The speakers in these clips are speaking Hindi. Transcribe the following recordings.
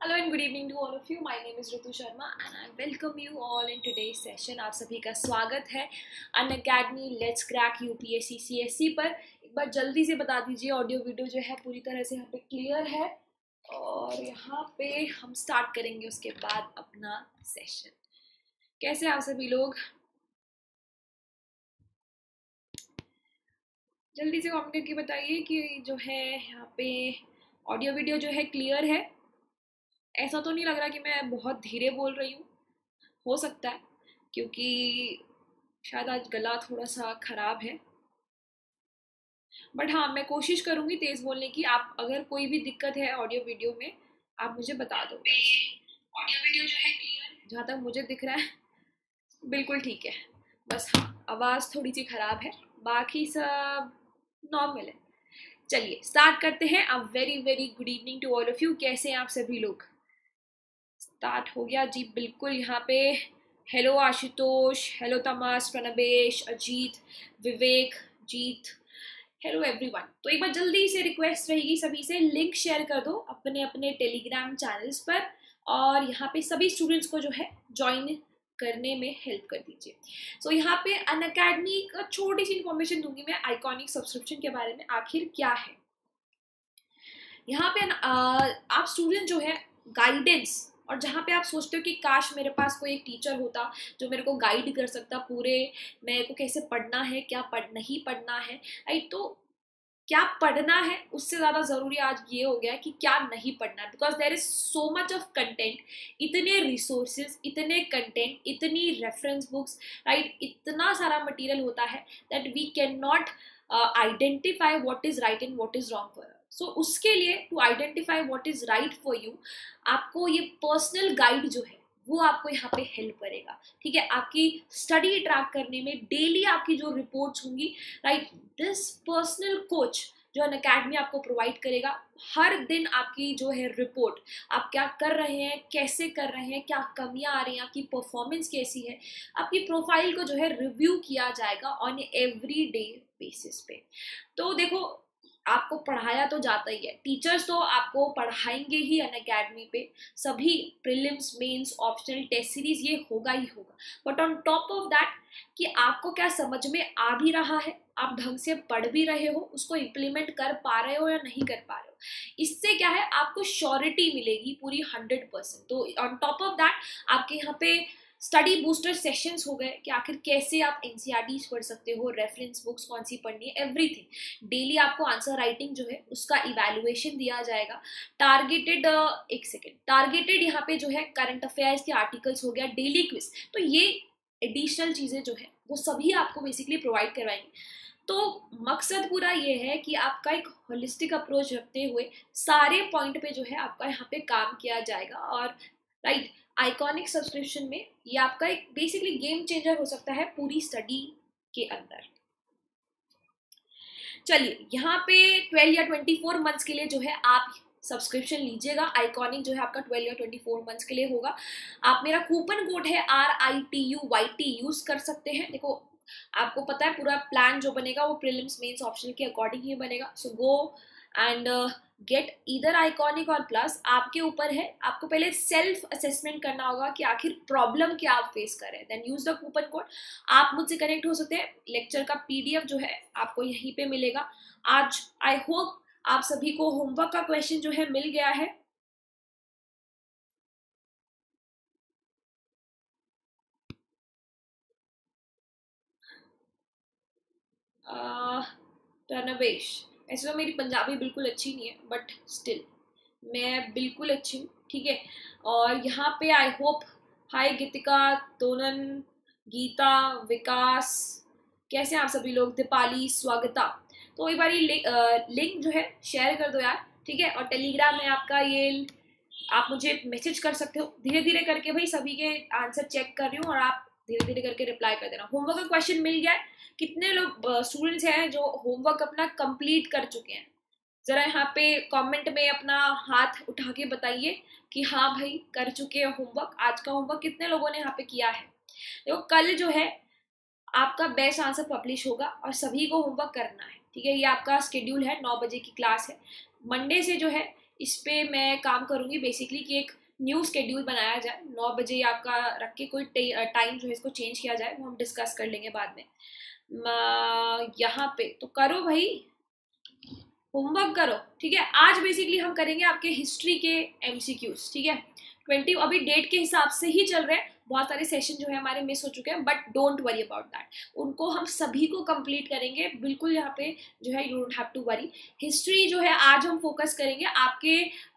Hello and good evening to all of you. My name is Ritu Sharma and I welcome you all in today's session. आप सभी का स्वागत है Unacademy let's crack U P S C C S C पर। एक बार जल्दी से बता दीजिए ऑडियो वीडियो जो है पूरी तरह से यहाँ पे क्लियर है। और यहाँ पे हम स्टार्ट करेंगे उसके बाद अपना सेशन कैसे आप सभी लोग? जल्दी से कॉमेंट करके बताइए कि जो है यहाँ पे ऑडियो वीडियो जो है क्लियर है। ऐसा तो नहीं लग रहा कि मैं बहुत धीरे बोल रही हूँ। हो सकता है क्योंकि शायद आज गला थोड़ा सा ख़राब है। बट हाँ मैं कोशिश करूँगी तेज़ बोलने की। आप अगर कोई भी दिक्कत है ऑडियो वीडियो में आप मुझे बता दो। ऑडियो वीडियो जो है क्लियर जहाँ तक मुझे दिख रहा है बिल्कुल ठीक है। बस हाँ आवाज़ थोड़ी सी ख़राब है बाकी सब नॉर्मल है। चलिए स्टार्ट करते हैं। अब very very good evening to all of you कैसे हैं आप सभी लोग? स्टार्ट हो गया। जी बिल्कुल यहाँ पे hello Ashutosh hello Tamas Pranabesh Ajit Vivek Jeet hello everyone. तो एक बार जल्दी से रिक्वेस्ट रहेगी सभी से लिंक शेयर कर दो अपने अपने टेलीग्राम चैनल्स पर और यहाँ पे सभी स्टूडेंट्स को जो है ज्वाइन करने में हेल्प कर दीजिए। सो so, यहाँ पे अन अकेडमी का छोटी सी इन्फॉर्मेशन दूँगी मैं आइकॉनिक सब्सक्रिप्शन के बारे में आखिर क्या है? यहाँ पे आप स्टूडेंट जो है गाइडेंस और जहाँ पे आप सोचते हो कि काश मेरे पास कोई एक टीचर होता जो मेरे को गाइड कर सकता पूरे, मेरे को कैसे पढ़ना है, क्या पढ़, नहीं पढ़ना है। राइट तो क्या पढ़ना है उससे ज़्यादा ज़रूरी आज ये हो गया कि क्या नहीं पढ़ना because there is so much of content इतने रिसोर्सेज इतने कंटेंट इतनी रेफरेंस बुक्स राइट इतना सारा मटेरियल होता है that we can not identify what is right and what is wrong for so so, उसके लिए to identify what is right for you आपको ये पर्सनल गाइड जो है वो आपको यहाँ पे हेल्प करेगा। ठीक है? आपकी स्टडी ट्रैक करने में डेली आपकी जो रिपोर्ट्स होंगी राइट दिस पर्सनल कोच जो अन अकेडमी आपको प्रोवाइड करेगा हर दिन आपकी जो है रिपोर्ट आप क्या कर रहे हैं कैसे कर रहे हैं क्या कमियाँ आ रही हैं आपकी परफॉर्मेंस कैसी है आपकी प्रोफ़ाइल को जो है रिव्यू किया जाएगा ऑन एवरी डे बेसिस पे। तो देखो आपको पढ़ाया तो जाता ही है। टीचर्स तो आपको पढ़ाएँगे ही अन अकेडमी पे। सभी prelims mains optional test series ये होगा ही होगा। But on top of that कि आपको क्या समझ में आ भी रहा है? आप ढंग से पढ़ भी रहे हो, उसको इम्प्लीमेंट कर पा रहे हो या नहीं कर पा रहे हो? इससे क्या है? आपको श्योरिटी मिलेगी पूरी हंड्रेड परसेंट तो ऑन टॉप ऑफ़ दैट आपके यहाँ पे स्टडी बूस्टर सेशंस हो गए कि आखिर कैसे आप एन पढ़ सकते हो रेफरेंस बुक्स कौन सी पढ़नी है एवरीथिंग डेली आपको आंसर राइटिंग जो है, उसका इवेल्युएशन दिया जाएगा. टारगेटेड एक सेकेंड टारगेटेड यहाँ पे जो है करंट अफेयर्स के आर्टिकल्स हो गया डेली क्विज तो ये एडिशनल चीज़ें जो है, वो सभी आपको बेसिकली प्रोवाइड करवाएँगे. तो मकसद पूरा ये है कि आपका एक होलिस्टिक अप्रोच रखते हुए सारे पॉइंट पे जो है, आपका यहाँ पे काम किया जाएगा और राइट आइकॉनिक सब्सक्रिप्शन में ये आपका एक बेसिकली गेम चेंजर हो सकता है पूरी स्टडी के अंदर। चलिए, यहाँ पे 12 या 24 मंथ्स के लिए जो है आप सब्सक्रिप्शन लीजिएगा। आइकॉनिक जो है आपका 12 या 24 मंथ्स के लिए होगा। आप मेरा कूपन कोड है R I T U Y T use कर सकते हैं। देखो, आपको पता है पूरा प्लान जो बनेगा वो प्रिलिम्स मेंस ऑप्शन के अकॉर्डिंग ही बनेगा। सो गो एंड गेट इधर आइकॉनिक और प्लस आपके ऊपर है। आपको पहले सेल्फ असेसमेंट करना होगा कि आखिर प्रॉब्लम क्या आप फेस कर रहे हैं। Then use the coupon code आप मुझसे कनेक्ट हो सकते हैं। लेक्चर का पीडीएफ जो है, आपको यहीं पे मिलेगा। आज आई होप आप सभी को होमवर्क का क्वेश्चन जो है मिल गया है। टर्नवेश ऐसे तो मेरी पंजाबी बिल्कुल अच्छी नहीं है बट स्टिल मैं बिल्कुल अच्छी हूँ, ठीक है? और यहाँ पे आई होप हाय गीतिका तोनन गीता विकास कैसे हैं आप सभी लोग? दीपाली, स्वागता। तो एक बार ये लिंक जो है शेयर कर दो यार, ठीक है? और टेलीग्राम में आपका ये, आप मुझे मैसेज कर सकते हो। धीरे धीरे करके भाई सभी के आंसर चेक कर रही हूँ और आप धीरे धीरे करके रिप्लाई कर देना। होमवर्क का क्वेश्चन मिल गया है। कितने लोग स्टूडेंट्स हैं जो होमवर्क अपना कंप्लीट कर चुके हैं? ज़रा यहाँ पे कमेंट में अपना हाथ उठा के बताइए कि हाँ भाई, कर चुके हैं होमवर्क आज का होमवर्क कितने लोगों ने यहाँ पे किया है? देखो, कल जो है, आपका बेस्ट आंसर पब्लिश होगा और सभी को होमवर्क करना है। ठीक है, ये आपका स्केड्यूल है, नौ बजे की क्लास है। मंडे से जो है, इस पर मैं काम करूँगी बेसिकली कि एक न्यू स्केड्यूल बनाया जाए, नौ बजे आपका रख के कोई टाइम जो है इसको चेंज किया जाए, वो हम डिस्कस कर लेंगे बाद में। यहाँ पे तो करो भाई। होमवर्क करो, ठीक है? आज बेसिकली हम करेंगे आपके हिस्ट्री के एमसीक्यूज ठीक है? ट्वेंटी अभी डेट के हिसाब से ही चल रहे हैं। बहुत सारे सेशन जो है हमारे मिस हो चुके हैं but don't worry about that उनको हम सभी को कंप्लीट करेंगे। बिल्कुल यहाँ पे जो है you don't have to worry history जो है, आज हम फोकस करेंगे आपके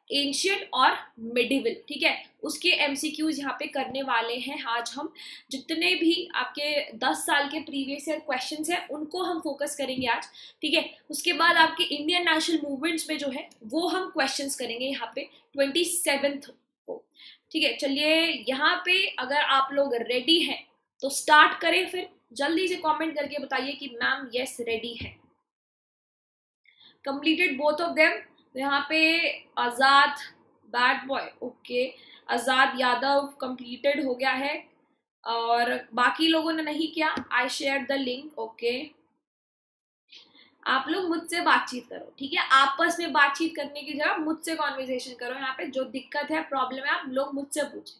एंशियंट और मिडिवल, ठीक है? उसके एमसीक्यूज यहाँ पे करने वाले हैं आज हम। जितने भी आपके 10 साल के प्रीवियस ईयर क्वेश्चंस हैं, उनको हम फोकस करेंगे आज, ठीक है? उसके बाद आपके इंडियन नेशनल मूवमेंट्स में जो है, वो हम क्वेश्चंस करेंगे यहाँ पे ट्वेंटी को, ठीक है? चलिए, यहाँ पे अगर आप लोग रेडी हैं तो स्टार्ट करें फिर। जल्दी से कमेंट करके बताइए कि मैम यस रेडी है। कंप्लीटेड बोथ ऑफ़ देम तो यहाँ पे Azad bad boy okay Azad Yadav completed हो गया है और बाकी लोगों ने नहीं किया। I share the link okay आप लोग मुझसे बातचीत करो, ठीक है? आपस में बातचीत करने की जगह मुझसे कॉन्वर्जेशन करो यहाँ पे। जो दिक्कत है प्रॉब्लम है, आप लोग मुझसे पूछे।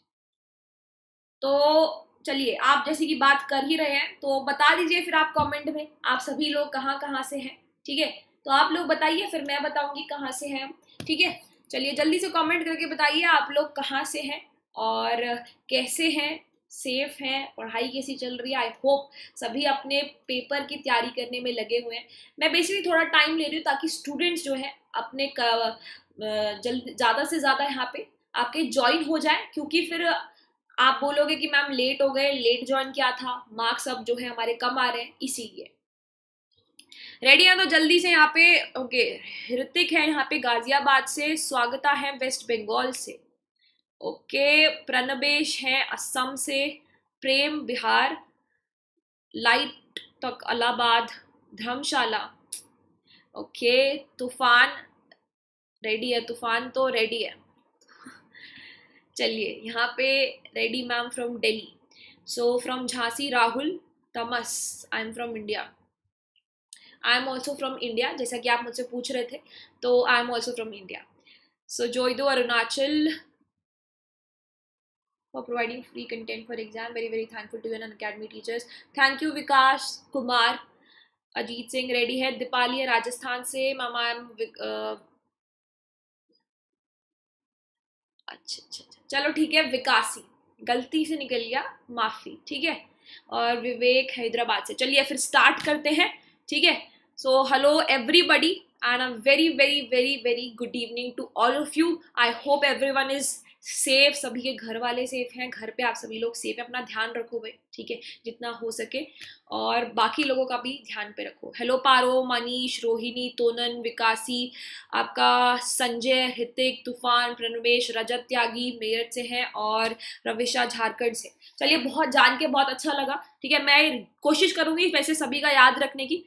तो चलिए, आप जैसे कि बात कर ही रहे हैं तो बता दीजिए फिर आप कमेंट में, आप सभी लोग कहाँ कहाँ से हैं, ठीक है? तो आप लोग बताइए, फिर मैं बताऊँगी कहाँ से हैं। ठीक है? चलिए, जल्दी से कमेंट करके बताइए आप लोग कहाँ से हैं और कैसे हैं सेफ़ हैं, पढ़ाई कैसी चल रही है? आई होप सभी अपने पेपर की तैयारी करने में लगे हुए हैं। मैं बेसिकली थोड़ा टाइम ले रही हूँ ताकि स्टूडेंट्स जो है अपने जल्द, ज़्यादा से ज़्यादा यहाँ पे आपके ज्वाइन हो जाए, क्योंकि फिर आप बोलोगे कि मैम लेट हो गए लेट ज्वाइन किया था मार्क्स अब जो है हमारे कम आ रहे हैं, इसीलिए। रेडी है तो जल्दी से यहाँ पे ओके ऋतिक है यहाँ पे गाजियाबाद से, स्वागता है वेस्ट बंगाल से। ओके प्रणबेश है असम से, प्रेम बिहार लाइट तक अलाहाबाद, धर्मशाला। ओके तूफ़ान रेडी है, तूफ़ान तो रेडी है। चलिए, यहाँ पे ready ma'am from Delhi so from Jhansi Rahul Tamas I am from India I am also from India जैसा कि आप मुझसे पूछ रहे थे तो I am also from India so जोईदो Arunachal, for providing free content for exam, very very thankful to you academy teachers. Thank you, vikas kumar. Ajit Singh ready है. दीपाली है राजस्थान से. मामा अच्छा अच्छा अच्छा। चलो ठीक है, विकासी। गलती से निकल गया, माफ़ी। ठीक है? और विवेक हैदराबाद से। चलिए, फिर स्टार्ट करते हैं। ठीक है? So hello everybody and a very very very very good evening to all of you I hope everyone is safe सभी के घर वाले सेफ़ हैं. घर पे आप सभी लोग सेफ़ हैं. अपना ध्यान रखो भाई, ठीक है? जितना हो सके। और बाकी लोगों का भी ध्यान पे रखो। हेलो पारो, मनीष, रोहिणी, तोनन, विकासी, आपका संजय, ऋतिक, तूफ़ान प्रणवेश रजत, त्यागी मेरठ से हैं और रविशा झारखंड से। चलिए, बहुत जान के बहुत अच्छा लगा, ठीक है? मैं कोशिश करूँगी वैसे सभी का याद रखने की।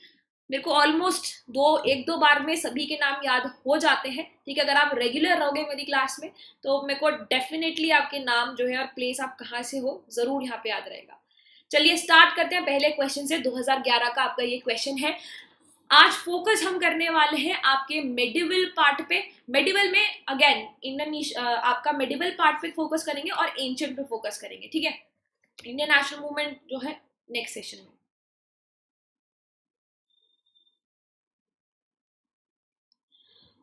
मेरे को ऑलमोस्ट दो, एक दो बार में सभी के नाम याद हो जाते हैं, ठीक है? अगर आप रेगुलर रहोगे मेरी क्लास में तो मेरे को डेफिनेटली आपके नाम जो है और प्लेस आप कहाँ से हो, ज़रूर यहाँ पे याद रहेगा। चलिए स्टार्ट करते हैं पहले क्वेश्चन से। 2011 का आपका ये क्वेश्चन है। आज फोकस हम करने वाले हैं आपके मेडिवल पार्ट पे। मेडिवल में अगेन इंडियन आपका मेडिवल पार्ट पे फोकस करेंगे और एंशियंट पे फोकस करेंगे, ठीक है? इंडियन नेशनल मूवमेंट जो है नेक्स्ट सेशन में।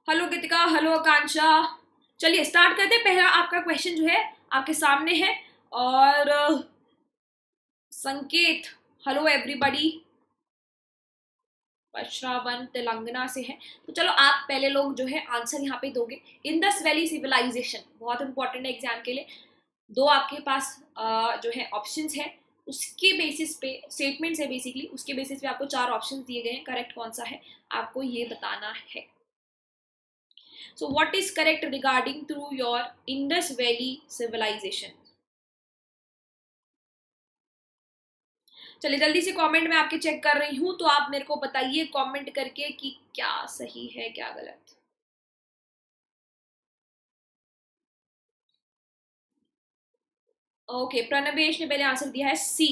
Hello Geetika, hello Akanksha. चलिए स्टार्ट करते हैं। पहला आपका क्वेश्चन जो है, आपके सामने है। और, संकेत हेलो एवरीबॉडी श्रावण तेलंगाना से है। तो चलो, आप पहले लोग जो है आंसर यहाँ पे दोगे। इंदस वैली सिविलाइजेशन बहुत इंपॉर्टेंट है एग्ज़ाम के लिए। दो आपके पास जो है ऑप्शंस है। उसके बेसिस पे स्टेटमेंट्स है बेसिकली उसके बेसिस पे आपको चार ऑप्शंस दिए गए हैं। करेक्ट कौन सा है? आपको ये बताना है। So what is correct regarding through your Indus Valley civilization? चलिए जल्दी से कमेंट में आपके चेक कर रही हूँ तो आप मेरे को बताइए कमेंट करके कि क्या सही है क्या गलत ओके okay, प्रणवेश ने पहले आंसर दिया है सी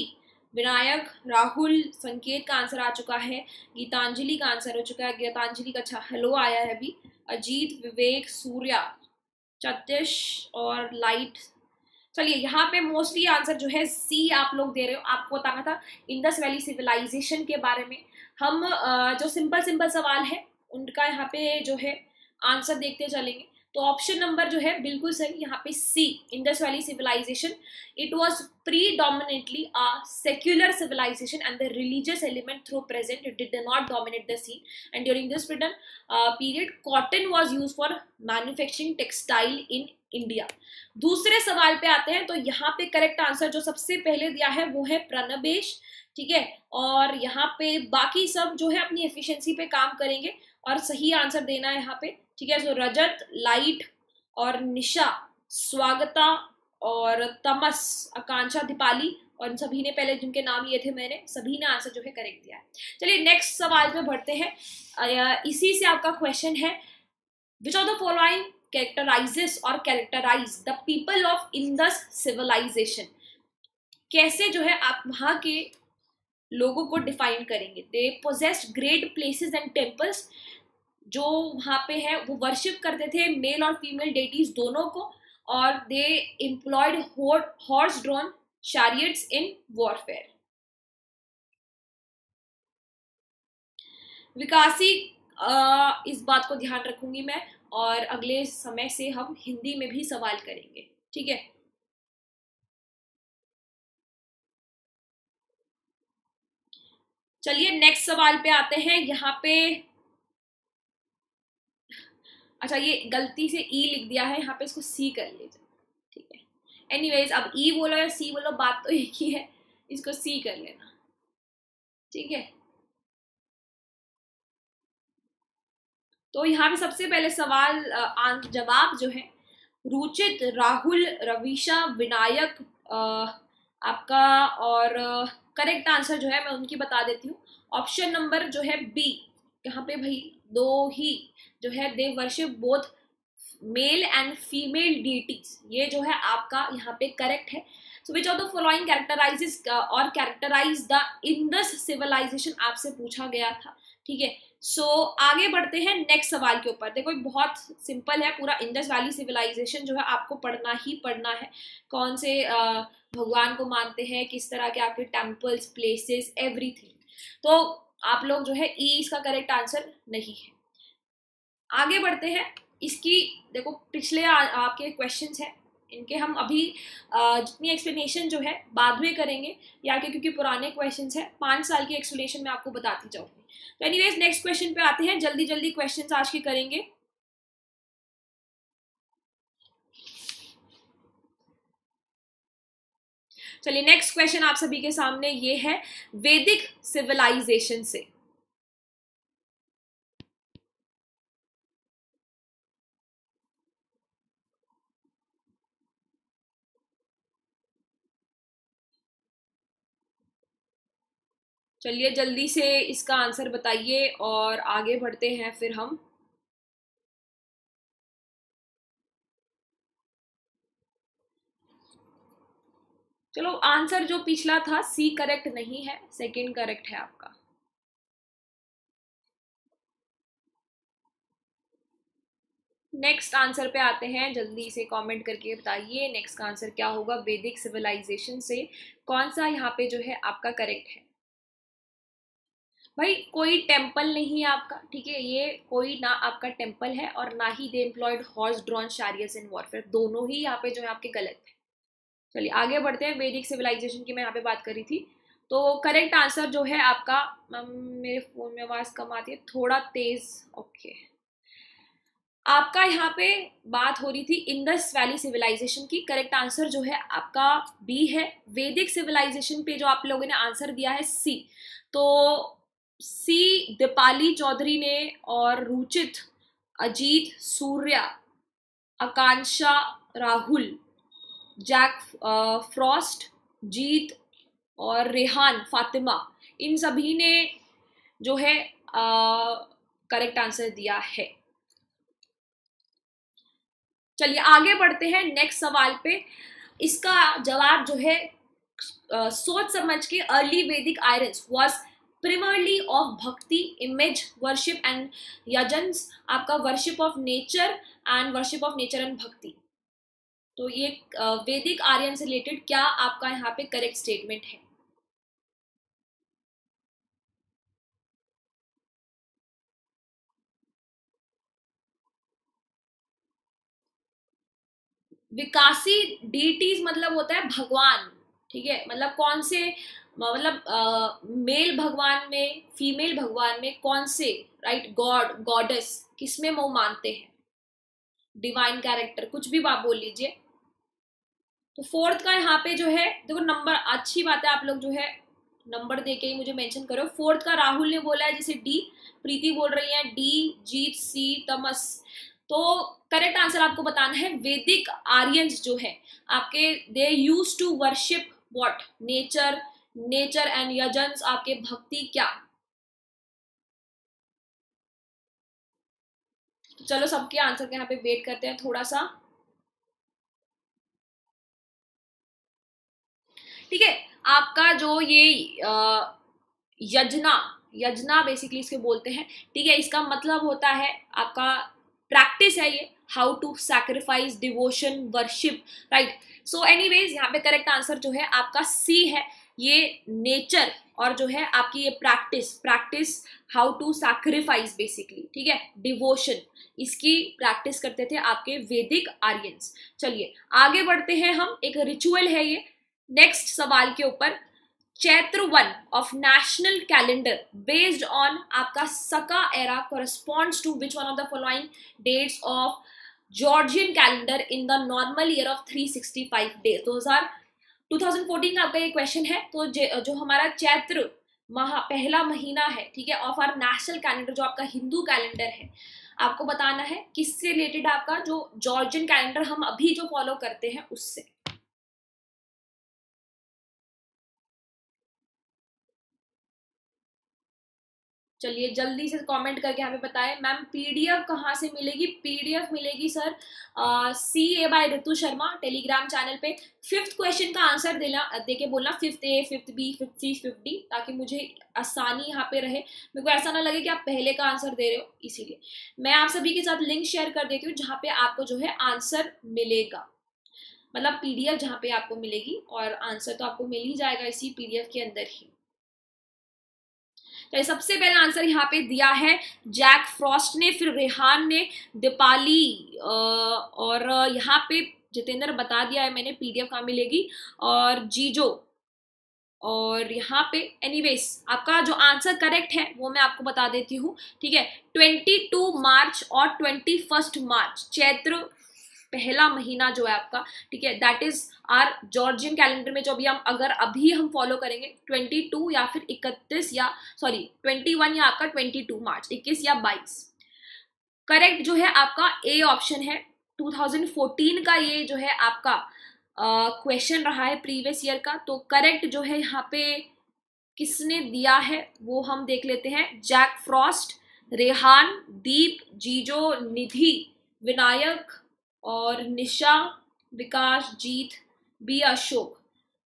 विनायक, राहुल संकेत का आंसर आ चुका है, गीतांजलि का आंसर हो चुका है, गीतांजलि का अच्छा हेलो आया है अभी, अजीत, विवेक, सूर्या चतिश और लाइट चलिए, यहाँ पे मोस्टली आंसर जो है सी आप लोग दे रहे हो। आपको बताना था इंडस वैली सिविलाइजेशन के बारे में। हम जो सिंपल सिंपल सवाल है, उनका यहाँ पे जो है आंसर देखते चलेंगे। तो ऑप्शन नंबर जो है बिल्कुल सही, यहाँ पे C Indus Valley civilisation it was predominantly a secular civilisation and the religious element through present it did not dominate the scene and during this Britain period cotton was use for manufacturing textile in India दूसरे सवाल पे आते हैं तो यहाँ पे करेक्ट आंसर जो सबसे पहले दिया है, वो है प्रणबेश ठीक है? और यहाँ पे बाकी सब जो है अपनी एफिशियंसी पे काम करेंगे और सही आंसर देना है यहाँ पे। ठीक है? तो रजत, लाइट और निशा, स्वागता और तमस, आकांक्षा, दीपाली और इन सभी ने पहले जिनके नाम लिए थे मैंने, सभी ने आंसर जो है करेक्ट दिया है। चलिए नेक्स्ट सवाल पे बढ़ते हैं। इसी से आपका क्वेश्चन है which of the following characterises और characterise the people of Indus civilisation कैसे जो है आप वहाँ के लोगों को डिफाइन करेंगे? They possessed great places and temples जो वहाँ पे है, वो वर्शिप करते थे मेल और फीमेल डेटीज दोनों को और they employed horse drawn chariots in warfare Vikasi इस बात को ध्यान रखूँगी मैं और अगले समय से हम हिंदी में भी सवाल करेंगे, ठीक है? चलिए नेक्स्ट सवाल पे आते हैं। यहाँ पे अच्छा ये गलती से ई लिख दिया है, यहाँ पे इसको सी कर लीजिए ठीक है? एनीवेज अब ई बोलो या सी बोलो, बात तो एक ही है, इसको सी कर लेना, ठीक है? तो यहाँ पे सबसे पहले सवाल जवाब जो है, रुचित राहुल, रविशा, विनायक आपका और करेक्ट आंसर जो है, मैं उनकी बता देती हूँ। ऑप्शन नंबर जो है बी यहाँ पे भाई दो ही जो है they worship both male and female deities ये जो है आपका यहाँ पे करेक्ट है। So which of the following characterises और कैरेक्टराइज द इंदस सिविलाइजेशन आपसे पूछा गया था। ठीक है? सो आगे बढ़ते हैं नेक्स्ट सवाल के ऊपर। देखो बहुत सिंपल है। पूरा इंडस वैली सिविलाइजेशन जो है आपको पढ़ना ही पढ़ना है। कौन से भगवान को मानते हैं, किस तरह के आपके टेम्पल्स प्लेसेस एवरीथिंग तो आप लोग जो है ई e इसका करेक्ट आंसर नहीं है। आगे बढ़ते हैं। इसकी देखो पिछले आ, आपके क्वेश्चन हैं। इनके हम अभी जितनी एक्सप्लेनेशन जो है बाद में करेंगे। या कि क्योंकि पुराने क्वेश्चंस हैं। पाँच साल की एक्सप्लेनेशन मैं आपको बताती जाऊँगी। तो एनीवेज नेक्स्ट क्वेश्चन पे आते हैं। जल्दी जल्दी क्वेश्चंस आज के करेंगे। चलिए नेक्स्ट क्वेश्चन आप सभी के सामने ये है वैदिक सिविलाइजेशन से। चलिए जल्दी से इसका आंसर बताइए और आगे बढ़ते हैं फिर हम। चलो आंसर जो पिछला था सी करेक्ट नहीं है सेकंड करेक्ट है आपका। नेक्स्ट आंसर पे आते हैं, जल्दी से कमेंट करके बताइए। नेक्स्ट का आंसर क्या होगा? वैदिक सिविलाइजेशन से कौन सा यहाँ पे जो है आपका करेक्ट है? भाई, कोई टेंपल नहीं है आपका, ठीक है? ये कोई ना आपका टेंपल है और ना ही they employed horse drawn chariots in warfare दोनों ही यहाँ पे जो है आपके गलत है। चलिए, आगे बढ़ते हैं वैदिक सिविलाइजेशन की मैं यहाँ पे बात करी थी। तो करेक्ट आंसर जो है आपका मेरे फ़ोन में आवाज़ कम आती है, थोड़ा तेज़ ओके आपका यहाँ पे बात हो रही थी इंदस वैली सिविलाइजेशन की। करेक्ट आंसर जो है आपका बी है। वैदिक सिविलाइजेशन पे जो आप लोगों ने आंसर दिया है सी तो सी दीपाली चौधरी ने और रुचित, अजीत सूर्या, आकांक्षा राहुल जैक फ्रॉस्ट जीत और रेहान फातिमा इन सभी ने जो है करेक्ट आंसर दिया है. चलिए आगे बढ़ते हैं नेक्स्ट सवाल पे. इसका जवाब जो है आ, सोच समझ के early Vedic Aryans was primarily of bhakti image worship and yajans. आपका worship of nature and worship of nature and bhakti. तो ये वैदिक आर्यन से रिलेटेड क्या आपका यहाँ पे करेक्ट स्टेटमेंट है? विकासी डीटीज मतलब होता है भगवान, ठीक है? मतलब कौन से मतलब मेल भगवान में फीमेल भगवान में कौन से राइट गॉड गॉडेस किसमें वो मानते हैं? डिवाइन कैरेक्टर कुछ भी आप बोल लीजिए। तो फोर्थ का यहाँ पे जो है, देखो नंबर, अच्छी बात है आप लोग जो है, नंबर दे के ही मुझे मेंशन करो। फोर्थ का राहुल ने बोला है, जैसे डी, प्रीति बोल रही है, डी, जीत, सी, तमस। तो करेक्ट आंसर आपको बताना है, वैदिक आर्यंस जो है, आपके they use to worship what nature nature and यजंस आपके भक्ति क्या? तो चलो सबके आंसर के यहाँ पे वेट करते हैं, थोड़ा सा। ठीक है? आपका जो ये यजना यजना बेसिकली इसके बोलते हैं, ठीक है? इसका मतलब होता है, आपका प्रैक्टिस है ये how to sacrifice devotion worship right so anyways यहाँ पे करेक्ट आंसर जो है, आपका सी है, ये नेचर और जो है, आपकी ये practice practice how to sacrifice basically ठीक है? डिवोशन इसकी प्रैक्टिस करते थे आपके वैदिक आर्यंस चलिए, आगे बढ़ते हैं हम, एक रिचुअल है ये नेक्स्ट सवाल के ऊपर, Chaitra one of national calendar based on आपका Saka era corresponds to which one of the following dates of Georgian calendar in the normal year of 365 days 2000 2014 का आपका ये क्वेश्चन है तो जो हमारा चैत्र महा, पहला महीना है, ठीक है ऑफ़ आर नेशनल कैलेंडर जो आपका हिंदू कैलेंडर है, आपको बताना है किससे रिलेटेड आपका, जो जॉर्जियन कैलेंडर हम अभी जो फॉलो करते हैं उससे। चलिए जल्दी से कमेंट करके हमें बताएँ। मैम पीडीएफ कहाँ से मिलेगी? पीडीएफ मिलेगी sir C A by Ritu Sharma Telegram channel पे। फिफ्थ क्वेश्चन का आंसर देना दे के बोलना fifth A fifth B fifth C fifth D ताकि मुझे आसानी यहाँ पे रहे। मेरे को ऐसा ना लगे कि आप पहले का आंसर दे रहे हो, इसीलिए। मैं आप सभी के साथ लिंक शेयर कर देती हूँ, जहाँ पे आपको जो है आंसर मिलेगा। मतलब पीडीएफ जहाँ पे आपको मिलेगी, और आंसर तो आपको मिल ही जाएगा इसी पीडीएफ के अंदर ही। तो सबसे पहला आंसर यहाँ पे दिया है। जैक फ्रॉस्ट ने, फिर रेहान ने, दीपाली और यहाँ पे जितेंद्र बता दिया है मैंने, पीडीएफ कहाँ मिलेगी। और जीजो, और यहाँ पे एनीवेज आपका जो आंसर करेक्ट है, वो मैं आपको बता देती हूँ, ठीक है? ट्वेंटी टू मार्च और ट्वेंटी फ़र्स्ट मार्च, चैत्र पहला महीना जो है आपका ठीक है? That is our Georgian calendar में जो अभी हम अगर अभी हम फॉलो करेंगे 22 या फिर 31 या सॉरी 21 या आपका 22 मार्च 21 या 22 करेक्ट जो है आपका ए ऑप्शन है। 2014 का ये जो है आपका क्वेश्चन uh, रहा है प्रीवियस ईयर का। तो करेक्ट जो है यहाँ पे किसने दिया है वो हम देख लेते हैं। जैक फ्रॉस्ट रेहान दीप जीजो निधि विनायक और निशा, विकास, जीत, बी अशोक।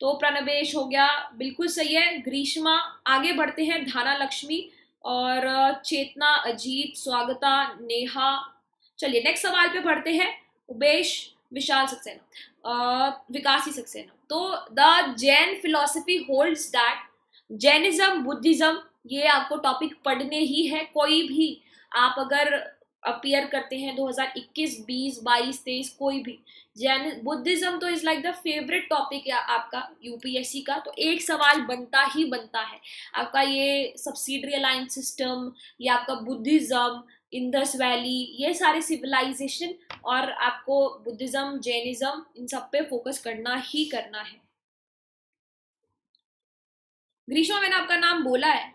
तो प्रणवेश हो गया। बिल्कुल सही है। ग्रीष्मा, आगे बढ़ते हैं धाना लक्ष्मी और चेतना, अजीत, स्वागता, नेहा। चलिए नेक्स्ट सवाल पे बढ़ते हैं। उबेश विशाल सक्सेना विकासी सक्सेना। तो the Jain philosophy holds that Jainism, Buddhism, ये आपको टॉपिक पढ़ने ही है। कोई भी आप अगर अपियर करते हैं 2021 20 22 23 कोई भी। जैन, बुद्धिज्म तो is like the favourite topic है आपका यूपीएससी का तो एक सवाल बनता ही बनता है। आपका ये सब्सिडरी अलाइंस सिस्टम या आपका बुद्धिज्म इंदस वैली ये सारे सिविलाइजेशन और आपको बुद्धिज्म, जैनिज्म, इन सब पे फोकस करना ही करना है। ग्रीष्मा मैंने आपका नाम बोला है।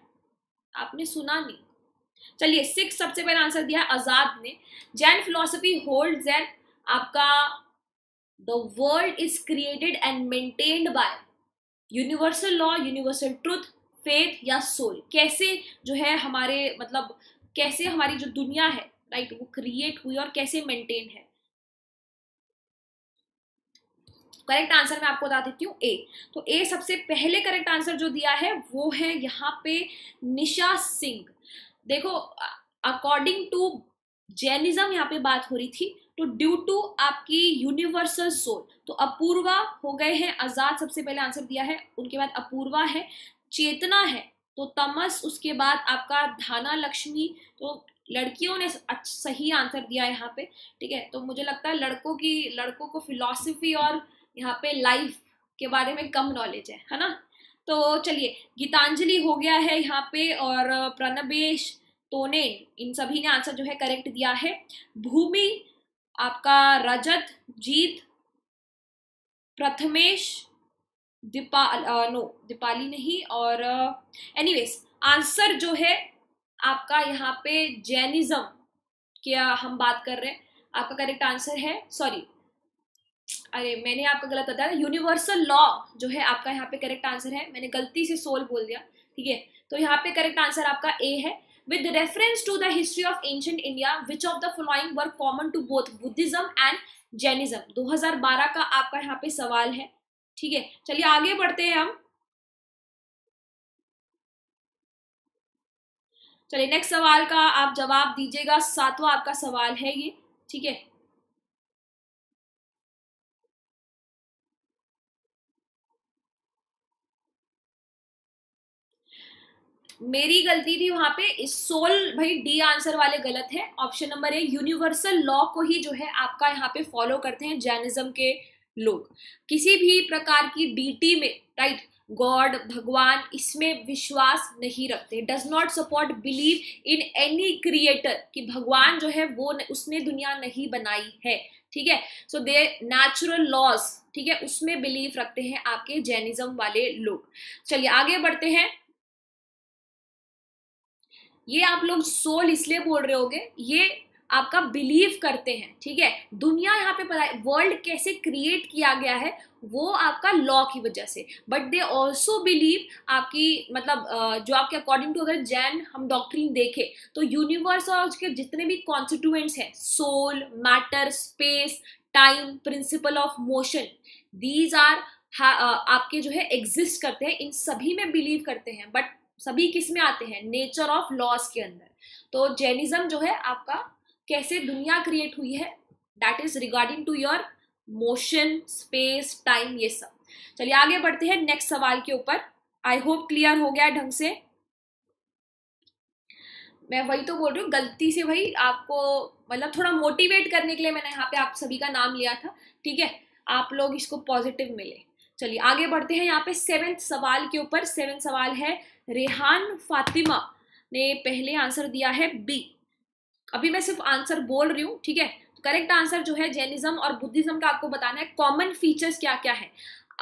आपने सुना नहीं। चलिए, सिक्स सबसे पहले आंसर दिया है आज़ाद ने। जैन फिलोसफी होल्ड जैन आपका the world is created and maintained by universal law universal truth faith या सोल कैसे जो है हमारे मतलब कैसे हमारी जो दुनिया है राइट वो क्रिएट हुई और कैसे मेंटेन है? करेक्ट आंसर मैं आपको बता देती हूँ ए तो ए सबसे पहले करेक्ट आंसर जो दिया है वो है यहाँ पे निशा सिंह। देखो अकॉर्डिंग टू जैनिज्म यहाँ पे बात हो रही थी तो ड्यू टू आपकी यूनिवर्सल सोल तो अपूर्वा हो गए हैं, आज़ाद सबसे पहले आंसर दिया है, उनके बाद अपूर्वा है, चेतना है तो तमस, उसके बाद आपका धाना लक्ष्मी तो लड़कियों ने सही आंसर दिया यहाँ पे, ठीक है? तो मुझे लगता है लड़कों की, लड़कों को फिलॉसफी और यहाँ पे लाइफ के बारे में कम नॉलेज है है ना? तो चलिए, गीतांजलि हो गया है यहाँ पे और प्रणबेश तोने, इन सभी ने आंसर जो है करेक्ट दिया है। भूमि, आपका रजत, जीत, प्रथमेश, दीपाल नो दीपाली नहीं और एनीवेज आंसर जो है आपका यहाँ पे जैनिज्म, क्या हम बात कर रहे हैं? आपका करेक्ट आंसर है सॉरी अरे, मैंने आपका गलत बताया यूनिवर्सल लॉ जो है आपका यहाँ पे करेक्ट आंसर है। मैंने गलती से सोल बोल दिया, ठीक है? तो यहाँ पे करेक्ट आंसर आपका ए है। With reference to the history of ancient India which of the following were common to both Buddhism and Jainism 2012 का आपका यहाँ पे सवाल है, ठीक है? चलिए आगे बढ़ते हैं हम। चलिए नेक्स्ट सवाल का आप जवाब दीजिएगा। सातवां आपका सवाल है ये, ठीक है? मेरी गलती थी वहाँ पे। सोल भाई डी आंसर वाले गलत है। Option number A universal law को ही जो है आपका यहाँ पे फॉलो करते हैं जैनिज्म के लोग। किसी भी प्रकार की डीटी में राइट गॉड भगवान, इसमें विश्वास नहीं रखते। Does not support believe in any creator कि भगवान जो है वो उसने दुनिया नहीं बनाई है। ठीक है? सो दे नेचुरल लॉज ठीक है? उसमें बिलीव रखते हैं आपके जैनिज्म वाले लोग। चलिए आगे बढ़ते हैं। ये आप लोग सोल इसलिए बोल रहे होगे, ये आपका बिलीव करते हैं, ठीक है? दुनिया यहाँ पे पता है वर्ल्ड कैसे क्रिएट किया गया है, वो आपका लॉ की वजह से। बट दे ऑल्सो बिलीव आपकी मतलब जो आपके अकॉर्डिंग टू अगर जैन हम डॉक्ट्रिन देखे तो यूनिवर्स और उसके जितने भी कॉन्स्टिट्यूएंट्स हैं soul matter space time principle of motion these are आपके जो है एग्जिस्ट करते हैं, इन सभी में बिलीव करते हैं। बट सभी किसमें आते हैं? नेचर ऑफ़ लॉस के अंदर। तो जैनिज्म जो है, आपका कैसे दुनिया क्रिएट हुई है? That is regarding to your motion space time ये सब। चलिए आगे बढ़ते हैं नेक्स्ट सवाल के ऊपर। आई होप क्लियर हो गया ढंग से। मैं वही तो बोल रही हूँ, गलती से भाई आपको मतलब थोड़ा मोटिवेट करने के लिए मैंने यहाँ पे आप सभी का नाम लिया था। ठीक है? आप लोग इसको पॉजिटिव मिले। चलिए आगे बढ़ते हैं यहाँ पे सेवेंथ सवाल के ऊपर। सेवेंथ सवाल है रेहान फातिमा ने पहले आंसर दिया है बी अभी मैं सिर्फ़ आंसर बोल रही हूँ, ठीक है? करेक्ट आंसर जो है जैनिज्म और बुद्धिज्म का आपको बताना है। कॉमन फीचर्स क्या क्या है?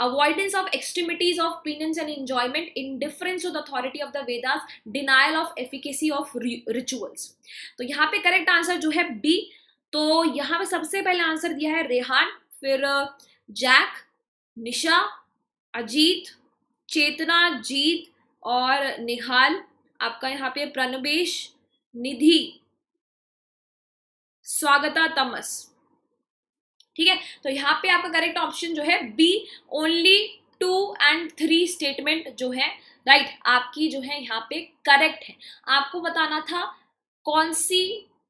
Avoidance of extremities of penance and enjoyment, indifference to the authority of the vedas, denial of efficacy of rituals. तो यहाँ पे करेक्ट आंसर जो है बी तो यहाँ पे सबसे पहले आंसर दिया है रेहान, फिर, जैक, निशा, अजीत, चेतना, जीत और निहाल आपका यहाँ पे प्रणबेश निधि। स्वागता तमस। ठीक है? तो यहाँ पे आपका करेक्ट ऑप्शन जो है B only two and three statement जो है राइट right, आपकी जो है यहाँ पे करेक्ट है। आपको बताना था कौन सी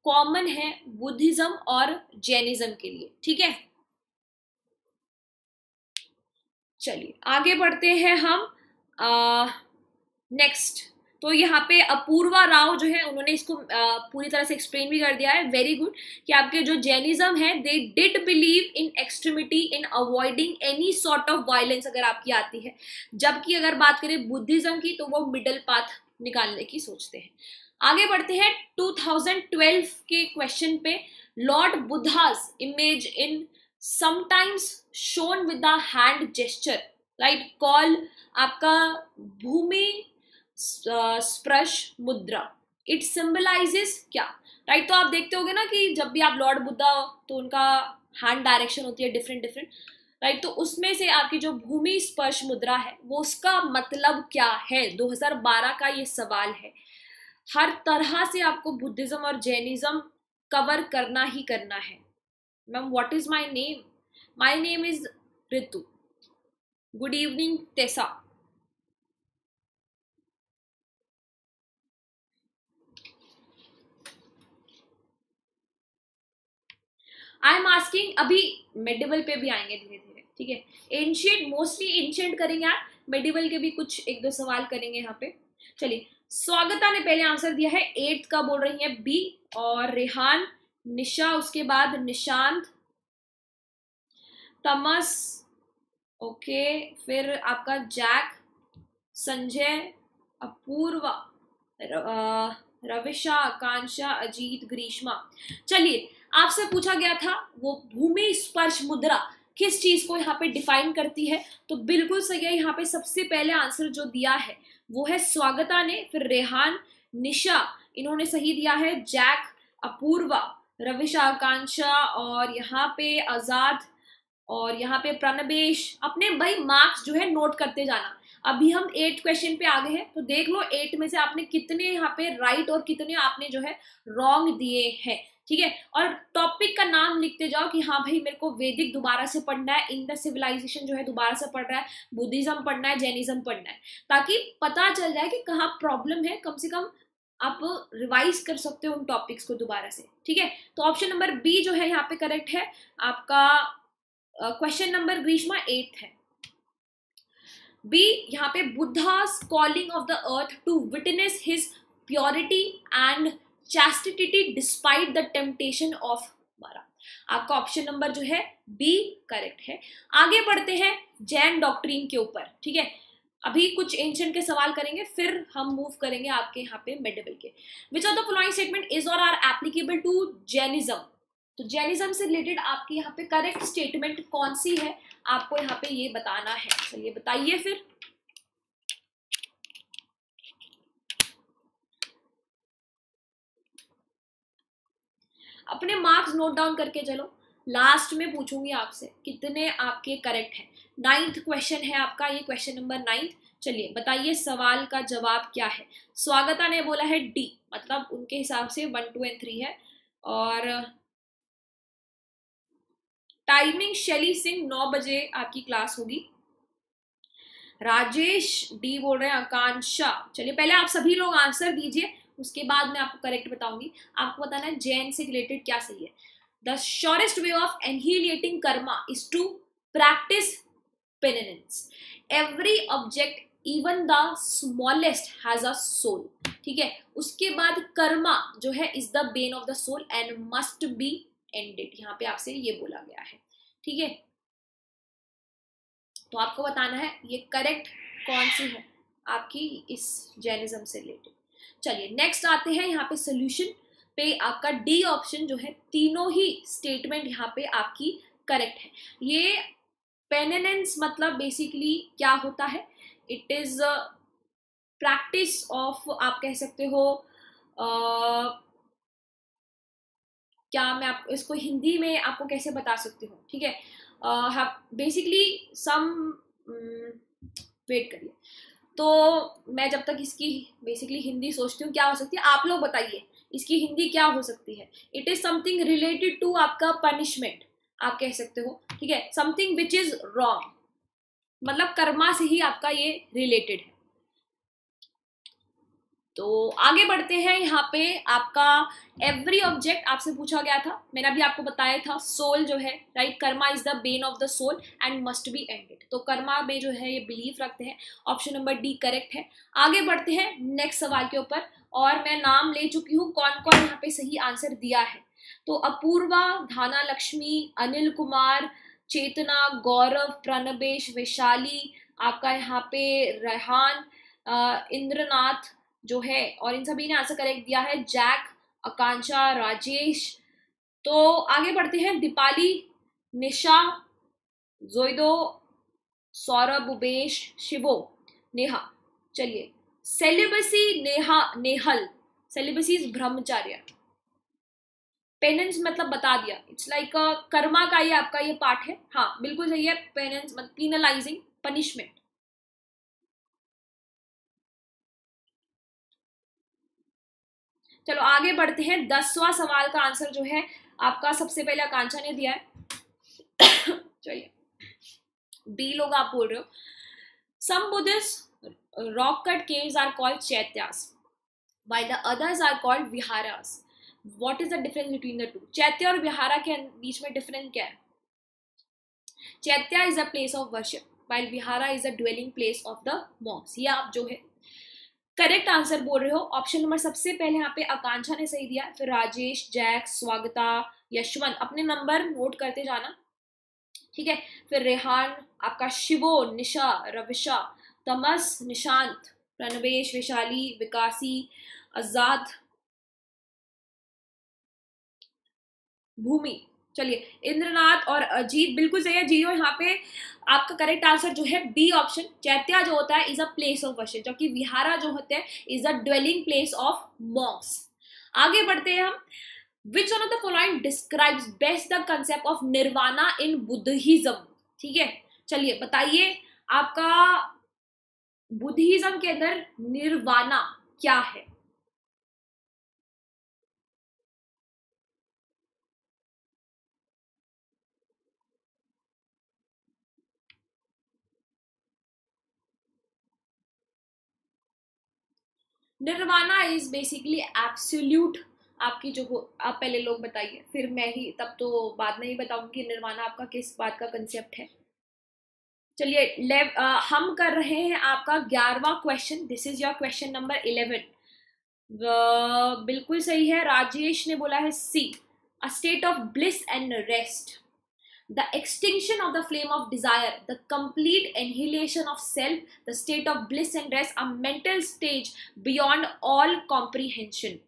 कॉमन है बुद्धिज्म और जैनिज्म के लिए ठीक है? चलिए आगे बढ़ते हैं हम नेक्स्ट तो यहाँ पे अपूर्वा राव जो है, उन्होंने इसको पूरी तरह से एक्सप्लेन भी कर दिया है. वेरी गुड कि आपके जो जैनिज्म है they did believe in extremity in avoiding any sort of violence अगर आपकी आती है. जबकि अगर बात करें बुद्धिज्म की तो वो मिडल पाथ निकालने की सोचते हैं. आगे बढ़ते हैं. 2012 के क्वेश्चन पे Lord Buddha's image in sometimes shown with the hand gesture right call आपका Bhumisparsha mudra. It symbolises क्या? राइट? तो आप देखते होगे ना कि जब भी आप लॉर्ड बुद्धा तो उनका हैंड डायरेक्शन होती है डिफरेंट डिफरेंट राइट तो उसमें से आपकी जो भूमि स्पर्श मुद्रा है, वो उसका मतलब क्या है? 2012 का ये सवाल है। हर तरह से आपको बुद्धिज्म और जैनिज्म कवर करना ही करना है। Ma'am what is my name my name is Ritu good evening Tessa I am asking अभी मेडिवल पे भी आएँगे धीरे धीरे ठीक है? एंशियंट मोस्टली एंशियंट करेंगे आप मेडिवल के भी कुछ एक दो सवाल करेंगे यहाँ पे। चलिए, स्वागता ने पहले आंसर दिया है एट्थ का बोल रही है बी और रेहान, निशा, उसके बाद निशांत, तमस, ओके, फिर आपका जैक, संजय, अपूर्व रविशा, आकांक्षा, अजीत, ग्रीष्मा। चलिए आपसे पूछा गया था, वो भूमि स्पर्श मुद्रा किस चीज़ को यहाँ पे डिफाइन करती है? तो बिल्कुल सही है, यहाँ पे सबसे पहले आंसर जो दिया है, वो है स्वागता ने, फिर रेहान, निशा, इन्होंने सही दिया है, जैक, अपूर्वा, रविश आकांक्षा, और यहाँ पे आज़ाद, और यहाँ पे प्रणबेश अपने भाई मार्क्स जो है नोट करते जाना। अभी हम एट क्वेश्चन पे आ गए हैं तो देख लो एट में से आपने कितने यहाँ पे राइट और कितने आपने जो है रॉन्ग दिए हैं। ठीक है? और टॉपिक का नाम लिखते जाओ कि हाँ भाई मेरे को वैदिक दोबारा से पढ़ना है द सिविलाइजेशन जो है दोबारा से पढ़ रहा है बुद्धिज्म पढ़ना है जैनिज्म पढ़ना है। ताकि पता चल जाए कि कहाँ प्रॉब्लम है, कम से कम आप रिवाइज कर सकते हो उन टॉपिक्स को दोबारा से, ठीक है? तो ऑप्शन नंबर बी जो है यहाँ पे करेक्ट है, आपका क्वेश्चन नंबर ग्रीष्मा एट है। बी यहाँ पे Buddha calling of the earth to witness his purity and chastity despite the temptation of Mara आपका ऑप्शन नंबर जो है बी करेक्ट है। आगे बढ़ते हैं जैन डॉक्ट्रीन के ऊपर, ठीक है? अभी कुछ एंशियंट के सवाल करेंगे, फिर हम मूव करेंगे आपके यहाँ पे मेडिबल के। Which of the following statement is और आर एप्लीकेबल टू जैनिज्म तो जैनिज्म से रिलेटेड आपके यहाँ पे करेक्ट स्टेटमेंट कौन सी है? आपको यहाँ पे ये बताना है। चलिए बताइए फिर। अपने मार्क्स नोट डाउन करके चलो। लास्ट में पूछूँगी आपसे, कितने आपके करेक्ट हैं? नाइन्थ क्वेश्चन है आपका, ये क्वेश्चन नंबर नाइन्थ चलिए, बताइए सवाल का जवाब क्या है? स्वागता ने बोला है डी मतलब उनके हिसाब से वन टू एंड थ्री है। और टाइमिंग शैली सिंह नौ बजे आपकी क्लास होगी। राजेश डी बोल रहे हैं, आकांक्षा। चलिए, पहले आप सभी लोग आंसर दीजिए। उसके बाद मैं आपको करेक्ट बताऊँगी। आपको बताना है जैन से रिलेटेड क्या सही है। The shortest way of annihilating karma is to practice penance every object even the smallest has a soul ठीक है? उसके बाद कर्मा जो है is the bane of the soul and must be ended यहाँ पे आपसे ये बोला गया है। ठीक है? तो आपको बताना है ये करेक्ट कौन सी है? आपकी इस जैनिज्म से रिलेटेड चलिए नेक्स्ट आते हैं यहाँ पे सोल्यूशन पे आपका डी ऑप्शन जो है तीनों ही स्टेटमेंट यहाँ पे आपकी करेक्ट है। ये पेनेनेंस मतलब बेसिकली क्या होता है? इट इज़ प्रैक्टिस ऑफ़ आप कह सकते हो uh, क्या मैं आप इसको हिंदी में आपको कैसे बता सकती हूँ? ठीक है? बेसिकली सम वेट करिए। तो मैं जब तक इसकी बेसिकली हिंदी सोचती हूँ, क्या हो सकती है? आप लोग बताइए, इसकी हिंदी क्या हो सकती है? It is something related to आपका पनिशमेंट आप कह सकते हो, ठीक है? समथिंग विच इज़ रॉन्ग मतलब कर्मा से ही आपका ये रिलेटेड है। तो आगे बढ़ते हैं। यहाँ पे आपका एवरी ऑब्जेक्ट आपसे पूछा गया था। मैंने अभी आपको बताया था सोल जो है right karma is the bane of the soul and must be ended तो कर्मा में जो है, ये बिलीव रखते हैं। ऑप्शन नंबर डी करेक्ट है। आगे बढ़ते हैं नेक्स्ट सवाल के ऊपर। और मैं नाम ले चुकी हूँ। कौन कौन यहाँ पे सही आंसर दिया है? तो अपूर्वा धाना लक्ष्मी अनिल कुमार, चेतना, गौरव प्रणबेश वैशाली, आपका यहाँ पे रेहान इंद्रनाथ जो है, और इन सभी ने आंसर करेक्ट दिया है जैक आकांक्षा राजेश तो आगे बढ़ते हैं, दीपाली, निशा, जोइदो, सौरभ उबेश शिवो, नेहा। चलिए celibacy Neha, Nehal. Celibacy is brahmacharya. Penance मतलब बता दिया। इट्स लाइक like कर्मा का ये आपका ये पार्ट है। हाँ बिल्कुल सही है पेनेंस मतलब पीनलाइजिंग पनिशमेंट चलो आगे बढ़ते हैं। दसवां सवाल का आंसर जो है, आपका सबसे पहले आकांक्षा ने दिया है। चलिए। बी लोग आप बोल रहे हो। Some Buddhist rock cut caves are called chaityas by the others are called viharas what is the difference between the two chaitya और विहारा के बीच में डिफरेंस क्या है? Chaitya is a place of worship while vihara is a dwelling place of the monks ये आप जो है करेक्ट आंसर बोल रहे हो। ऑप्शन नंबर सबसे पहले यहाँ पे आकांक्षा ने सही दिया। फिर राजेश, जैक, स्वागता, यशवंत, अपने नंबर नोट करते जाना। ठीक है? फिर रेहान, आपका शिवो, निशा, रविशा, तमस, निशांत, प्रणवेश, विशाली, विकासी, आज़ाद, भूमि। चलिए, इंद्रनाथ और अजीत बिल्कुल सही है, जियो यहाँ पे आपका करेक्ट आंसर जो है बी ऑप्शन चैत्या जो होता है is a place of worship जबकि विहारा जो होते हैं is a dwelling place of monks आगे बढ़ते हैं हम। Which one of the following describes best the concept of nirvana in Buddhism ठीक है, चलिए बताइए आपका बुद्धिज्म के अंदर निर्वाणा क्या है? निर्वाणा इज़ बेसिकली एब्सोल्यूट आपकी जो हो, आप पहले लोग बताइए, फिर मैं ही, तब तो बाद में ही बताऊँगी निर्वाणा आपका किस बात का कंसेप्ट है। चलिए हम कर रहे हैं आपका ग्यारहवा question this is your question number eleven बिल्कुल सही है, राजेश ने बोला है C a state of bliss and rest the extinction of the flame of desire, the complete annihilation of self, the state of bliss and rest, a mental stage beyond all comprehension.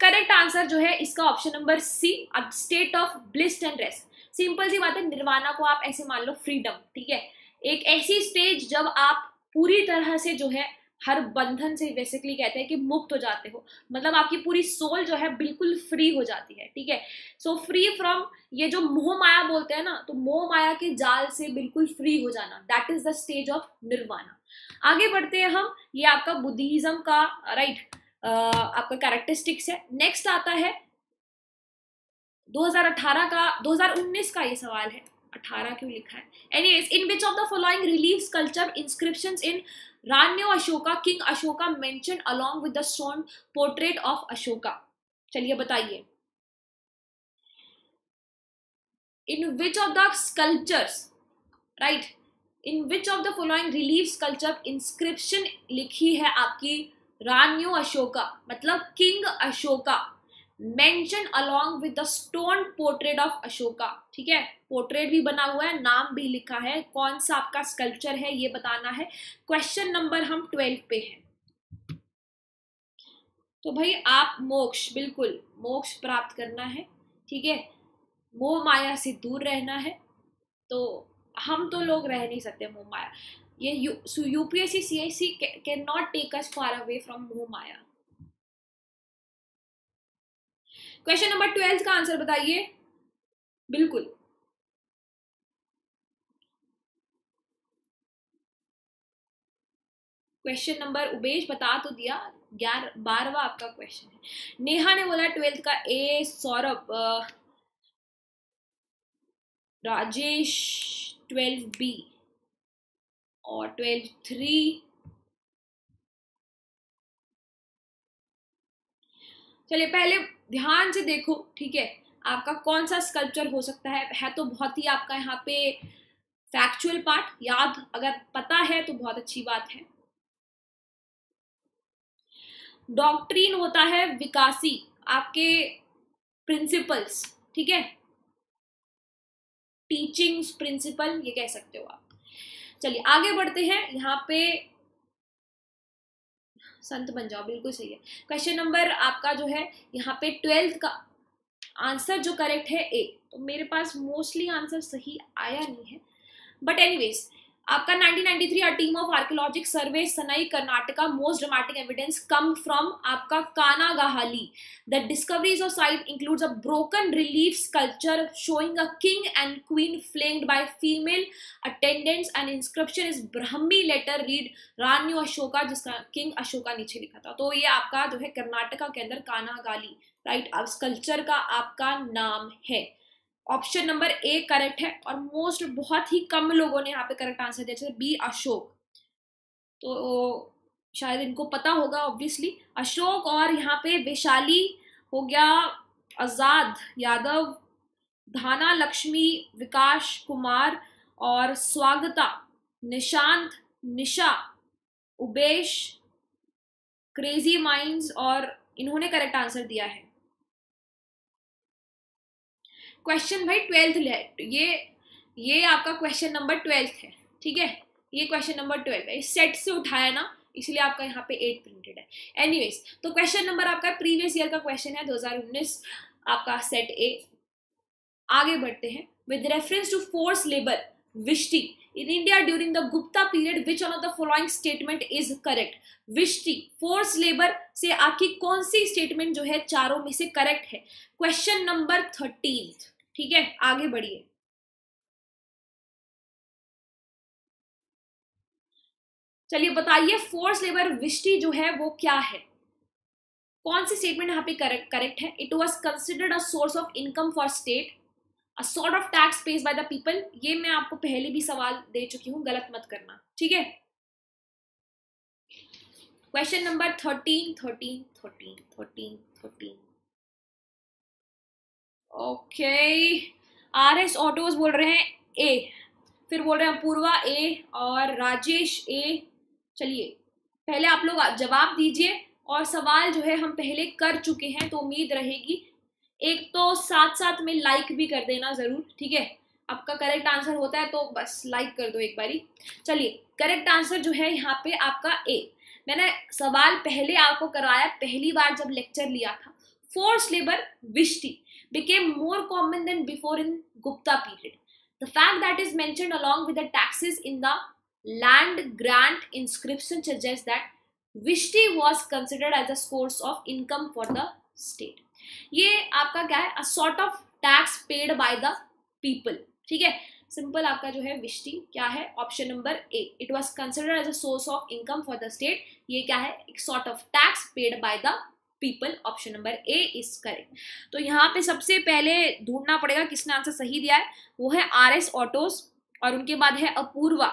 Correct answer जो है इसका option number C state of bliss and rest simple सी बात है निर्वाणा को आप ऐसे मान लो फ्रीडम ठीक है एक ऐसी स्टेज जब आप पूरी तरह से जो है हर बंधन से बेसिकली कहते हैं कि मुक्त हो जाते हो। मतलब आपकी पूरी सोल जो है बिल्कुल फ्री हो जाती है ठीक है? सो फ्री फ्रॉम ये जो मोह माया बोलते हैं ना तो मोह माया के जाल से बिल्कुल फ्री हो जाना। That is the stage of nirvana आगे बढ़ते हैं हम। ये आपका बुद्धिज्म का राइट right, आपका कैरेक्टरिस्टिक्स है। नेक्स्ट आता है 2018 का 2019 का ये सवाल है। 18 क्यों लिखा है? Anyways in which of the following relief sculpture inscriptions in Ranyo Ashoka, king Ashoka mention along with the stone portrait of Ashoka. चलिए बताइए। In which of the sculptures right in which of the following relief sculpture inscription लिखी है आपकी रान्यो अशोका मतलब king Ashoka? Mention along with the stone portrait of Ashoka ठीक है? पोर्ट्रेट भी बना हुआ है, नाम भी लिखा है। कौन सा आपका स्कल्पचर है, ये बताना है। क्वेश्चन नंबर हम ट्वेल्व पे हैं। तो भाई, आप मोक्ष, बिल्कुल, मोक्ष प्राप्त करना है। ठीक है? मोह माया से दूर रहना है। तो हम तो लोग रह नहीं सकते मोह माया। ये U UPSC C I C can not take us far away from moh maya. Question number twelfth का आंसर बताइए। बिल्कुल। क्वेश्चन नंबर उबेश बता तो दिया ग्यारह बारहवा आपका क्वेश्चन है। नेहा ने बोला ट्वेल्थ का, ए, सौरभ राजेश ट्वेल्व बी और ट्वेल्व थ्री चलिए, पहले ध्यान से देखो, ठीक है? आपका कौन सा स्कल्पचर हो सकता है? है तो बहुत ही आपका यहाँ पे फैक्चुअल पार्ट याद अगर पता है तो बहुत अच्छी बात है। डॉक्ट्रीन होता है विकासी, आपके प्रिंसिपल्स ठीक है? टीचिंग्स प्रिंसिपल ये कह सकते हो आप। चलिए, आगे बढ़ते हैं। यहाँ पे संत बन जाओ, बिल्कुल सही है। क्वेश्चन नंबर आपका जो है, यहाँ पे ट्वेल्थ का आंसर जो करेक्ट है ए तो मेरे पास मोस्टली आंसर सही आया नहीं है। बट एनीवेज आपका 1993 a team of archaeological survey Sannati Karnataka, most dramatic evidence come from आपका Kanaganahalli the discoveries of site includes a broken relief sculpture showing a king and queen flanked by female attendants and inscription is Brahmi letter read Ranyo Ashoka जिसका किंग अशोका नीचे लिखा था। तो ये आपका जो है कर्नाटका के अंदर काना गाली राइट अब स्कल्पचर का आपका नाम है। ऑप्शन नंबर ए करेक्ट है और मोस्ट बहुत ही कम लोगों ने यहाँ पे करेक्ट आंसर दिया, जैसे बी अशोक। तो शायद इनको पता होगा ऑब्वियसली अशोक और यहाँ पे वैशाली हो गया आज़ाद यादव, धाना, लक्ष्मी, विकास कुमार और स्वागता, निशांत, निशा, उबेश क्रेजी माइंड्स और इन्होंने करेक्ट आंसर दिया है। क्वेश्चन भाई ट्वेल्थ ये ये आपका क्वेश्चन नंबर ट्वेल्थ है, ठीक है? ये क्वेश्चन नंबर ट्वेल्व है। सेट से उठाया ना, इसलिए आपका यहाँ पे एट प्रिंटेड है। एनीवेज तो क्वेश्चन नंबर आपका प्रीवियस ईयर का क्वेश्चन है 2019 आपका सेट ए आगे बढ़ते हैं। With reference to force labour vishti in India during the Gupta period which one of the following statement is correct vishti force labour से आपकी कौन सी स्टेटमेंट जो है, चारों में से करेक्ट है? क्वेश्चन नंबर थर्टीन ठीक है? आगे बढ़िए। चलिए बताइए फोर्स लेबर विष्टि जो है, वो क्या है? कौन सी स्टेटमेंट यहाँ पे करेक्ट करेक्ट है? It was considered a source of income for state a sort of tax paid by the people ये मैं आपको पहले भी सवाल दे चुकी हूँ, गलत मत करना, ठीक है? Question number thirteen thirteen thirteen thirteen thirteen okay R S autos बोल रहे हैं ए फिर बोल रहे हैं पूर्वा ए और राजेश ए चलिए, पहले आप लोग जवाब दीजिए और सवाल जो है हम पहले कर चुके हैं तो उम्मीद रहेगी। एक तो साथ साथ में लाइक भी कर देना ज़रूर, ठीक है? आपका करेक्ट आंसर होता है तो बस लाइक कर दो एक बारी। चलिए करेक्ट आंसर जो है यहाँ पे आपका ए मैंने सवाल पहले आपको करवाया, पहली बार जब लेक्चर लिया था। Force labour vishti became more common than before in Gupta period the fact that is mentioned along with the taxes in the land grant inscription suggest that vishti was considered as a source of income for the state ये आपका क्या है? A sort of tax paid by the people ठीक है? सिंपल आपका जो है विष्टि क्या है? Option number A it was considered as a source of income for the state ये क्या है? एक sort of tax paid by the people option number A is correct तो यहाँ पे सबसे पहले ढूंढना पड़ेगा किसने आंसर सही दिया है। वो है आर एस ऑटोज और उनके बाद है अपूर्वा,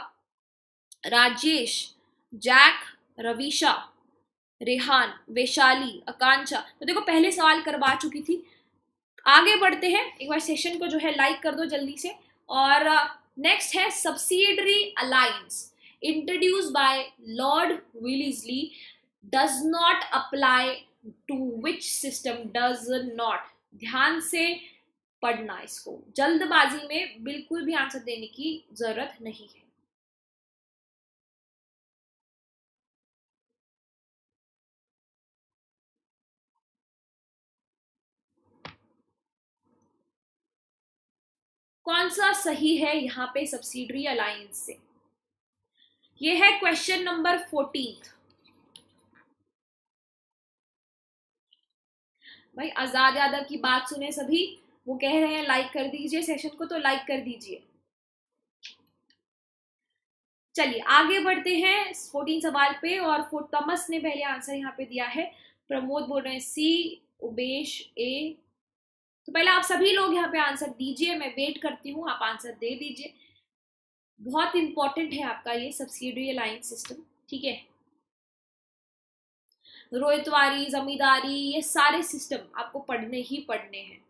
राजेश, जैक, रविशा, रेहान, वैशाली, आकांक्षा। तो देखो पहले सवाल करवा चुकी थी। आगे बढ़ते हैं। एक बार सेशन को जो है लाइक कर दो जल्दी से। और नेक्स्ट है subsidiary alliance introduce by lord Wellesley does not apply to which system does not ध्यान से पढ़ना इसको। जल्दबाजी में बिल्कुल भी आंसर देने की ज़रूरत नहीं है। कौन सा सही है यहाँ पे सब्सिडरी अलायंस से? ये है क्वेश्चन नंबर फोर्टीन भाई, आज़ाद यादव की बात सुने सभी, वो कह रहे हैं लाइक कर दीजिए सेशन को तो लाइक कर दीजिए। चलिए, आगे बढ़ते हैं फोर्टीन सवाल पे और फोर तमस ने पहले आंसर यहाँ पे दिया है। प्रमोद बोल रहे हैं, सी उबेश ए। तो पहले आप सभी लोग यहाँ पे आंसर दीजिए, मैं वेट करती हूँ, आप आंसर दे दीजिए। बहुत इंपॉर्टेंट है आपका ये सब्सिडी अलाइंस सिस्टम ठीक है? रोहितवारी जमींदारी, ये सारे सिस्टम आपको पढ़ने ही पढ़ने हैं।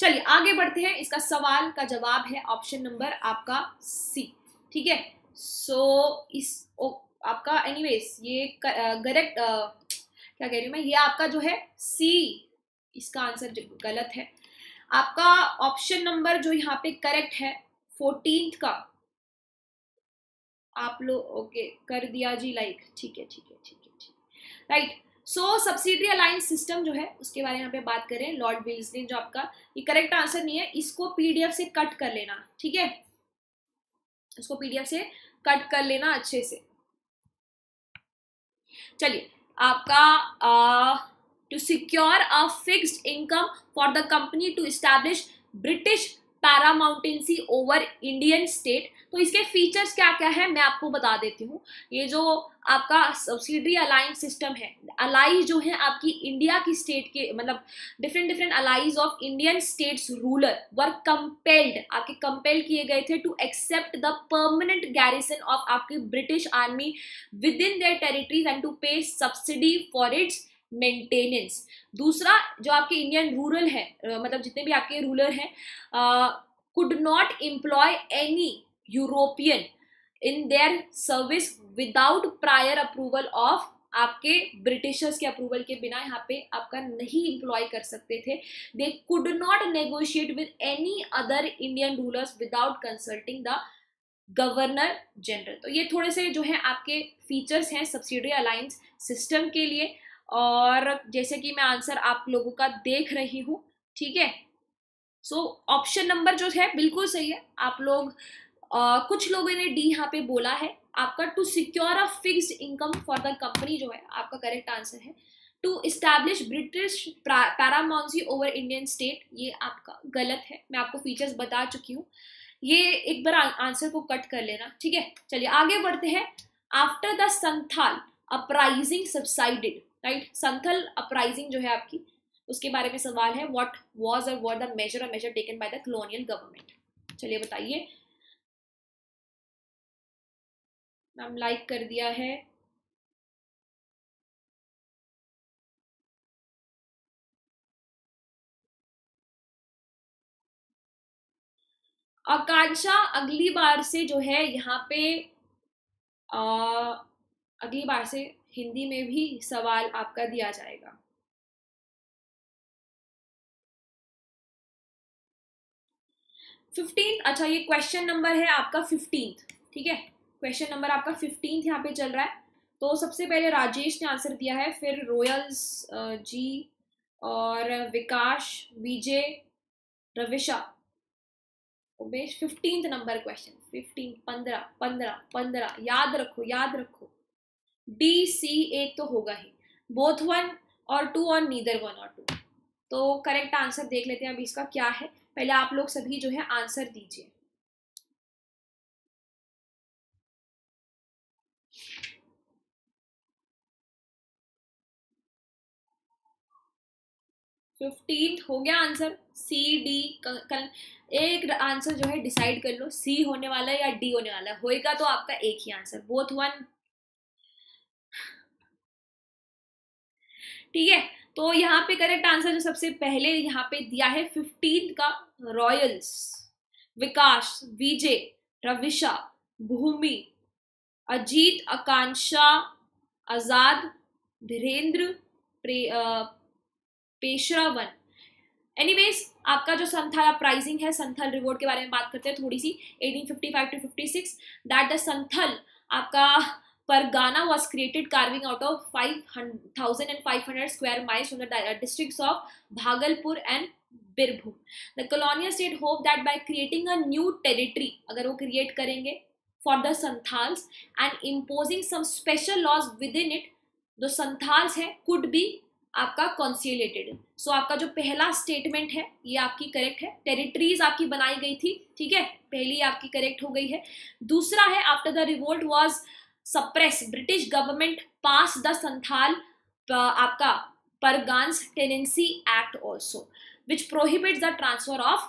चलिए, आगे बढ़ते हैं। इसका सवाल का जवाब है ऑप्शन नंबर आपका सी ठीक है? सो इस आपका एनीवेज ये करेक्ट क्या कह रही हूँ मैं? ये आपका जो है सी इसका आंसर गलत है। आपका ऑप्शन नंबर जो यहाँ पे करेक्ट है फोर्टीन का। आप लोग ओके कर दिया जी लाइक ठीक है ठीक है ठीक है, ठीक right so subsidy alliance system जो है, उसके बारे में यहाँ पे बात करें लॉर्ड विल्सलिन जो आपका, ये करेक्ट आंसर नहीं है, इसको पीडीएफ से कट कर लेना, ठीक है? इसको पीडीएफ से कट कर लेना अच्छे से। चलिए, आपका to secure a fixed income for the company to establish British paramountcy over Indian state. तो इसके फीचर्स क्या क्या है, मैं आपको बता देती हूँ। ये जो आपका सब्सिडरी अलाइंस सिस्टम है, अलाई जो है आपकी इंडिया की स्टेट के मतलब different different allies of Indian states ruler were compelled आपके कंपेल किए गए थे to accept the permanent garrison of आपकी British army within their territories and to pay subsidy for its maintenance. दूसरा, जो आपके इंडियन रूरल है मतलब जितने भी आपके रूलर हैं could not employ any European in their service without prior approval of आपके ब्रिटिशर्स के अप्रूवल के बिना यहाँ पे आपका नहीं इम्प्लॉय कर सकते थे। They could not negotiate with any other Indian rulers without consulting the governor general तो ये थोड़े से जो है आपके फीचर्स हैं सब्सिडी अलायंस सिस्टम के लिए। और जैसे कि मैं आंसर आप लोगों का देख रही हूँ ठीक है? सो ऑप्शन नंबर जो है बिल्कुल सही है। आप लोग आ, कुछ लोगों ने डी यहाँ पे बोला है। आपका to secure a fixed income for the company जो है आपका करेक्ट आंसर है। To establish British paramountcy over Indian state ये आपका गलत है। मैं आपको फीचर्स बता चुकी हूँ। ये एक बार आंसर को कट कर लेना ठीक है? चलिए आगे बढ़ते हैं। After the Santhal uprising subsided right Santhal uprising जो है आपकी उसके बारे में सवाल है व्हाट वाज और व्हाट द मेजर और measure taken by the colonial government चलिए बताइए। नाम लाइक कर दिया है। आकांक्षा अगली बार से जो है यहाँ पे आ, अगली बार से हिंदी में भी सवाल आपका दिया जाएगा। फिफ्टींथ अच्छा ये क्वेश्चन नंबर है आपका फिफ्टींथ ठीक है? क्वेश्चन नंबर आपका फिफ्टींथ यहाँ पे चल रहा है। तो सबसे पहले राजेश ने आंसर दिया है, फिर रॉयल्स जी और Vikas Vijay Ravisha Umesh fifteenth number question fifteen पंद्रह पंद्रह पंद्रह, याद रखो याद रखो। डी सी एक तो होगा ही। बोथ वन और टू और नीदर वन और टू तो करेक्ट आंसर देख लेते हैं अभी इसका क्या है। पहले आप लोग सभी जो है आंसर दीजिए। फिफ्टीन हो गया आंसर सी डी कल एक आंसर जो है डिसाइड कर लो। सी होने वाला है या डी होने वाला है। होएगा तो आपका एक ही आंसर बोथ वन ठीक है? तो यहाँ पे करेक्ट आंसर जो सबसे पहले यहाँ पे दिया है फिफ्टीन का रॉयल्स विकास, विजय, रविशा, भूमि, अजीत, आकांक्षा, आज़ाद, धीरेन्द्र पेशरावन। एनीवेज आपका जो संथाल प्राइसिंग है, संथल रिवॉर्ड के बारे में बात करते हैं थोड़ी सी 1855 टू 56 दैट द संथल, आपका Pargana was created carving out of five thousand and five hundred square miles from the district of Bhagalpur and Birbhum the colonial state hope that by creating a new territory अगर वो क्रिएट करेंगे for the Santhals and imposing some special laws within it जो संथाल्स है कुड बी आपका कॉन्सियलेटेड सो so, आपका जो पहला स्टेटमेंट है ये आपकी करेक्ट है. टेरिटरीज आपकी बनाई गई थी ठीक है? पहली आपकी करेक्ट हो गई है. दूसरा है after the revolt was suppress British government pass the Santhal आपका Parganas tenancy act also which prohibit the transfer of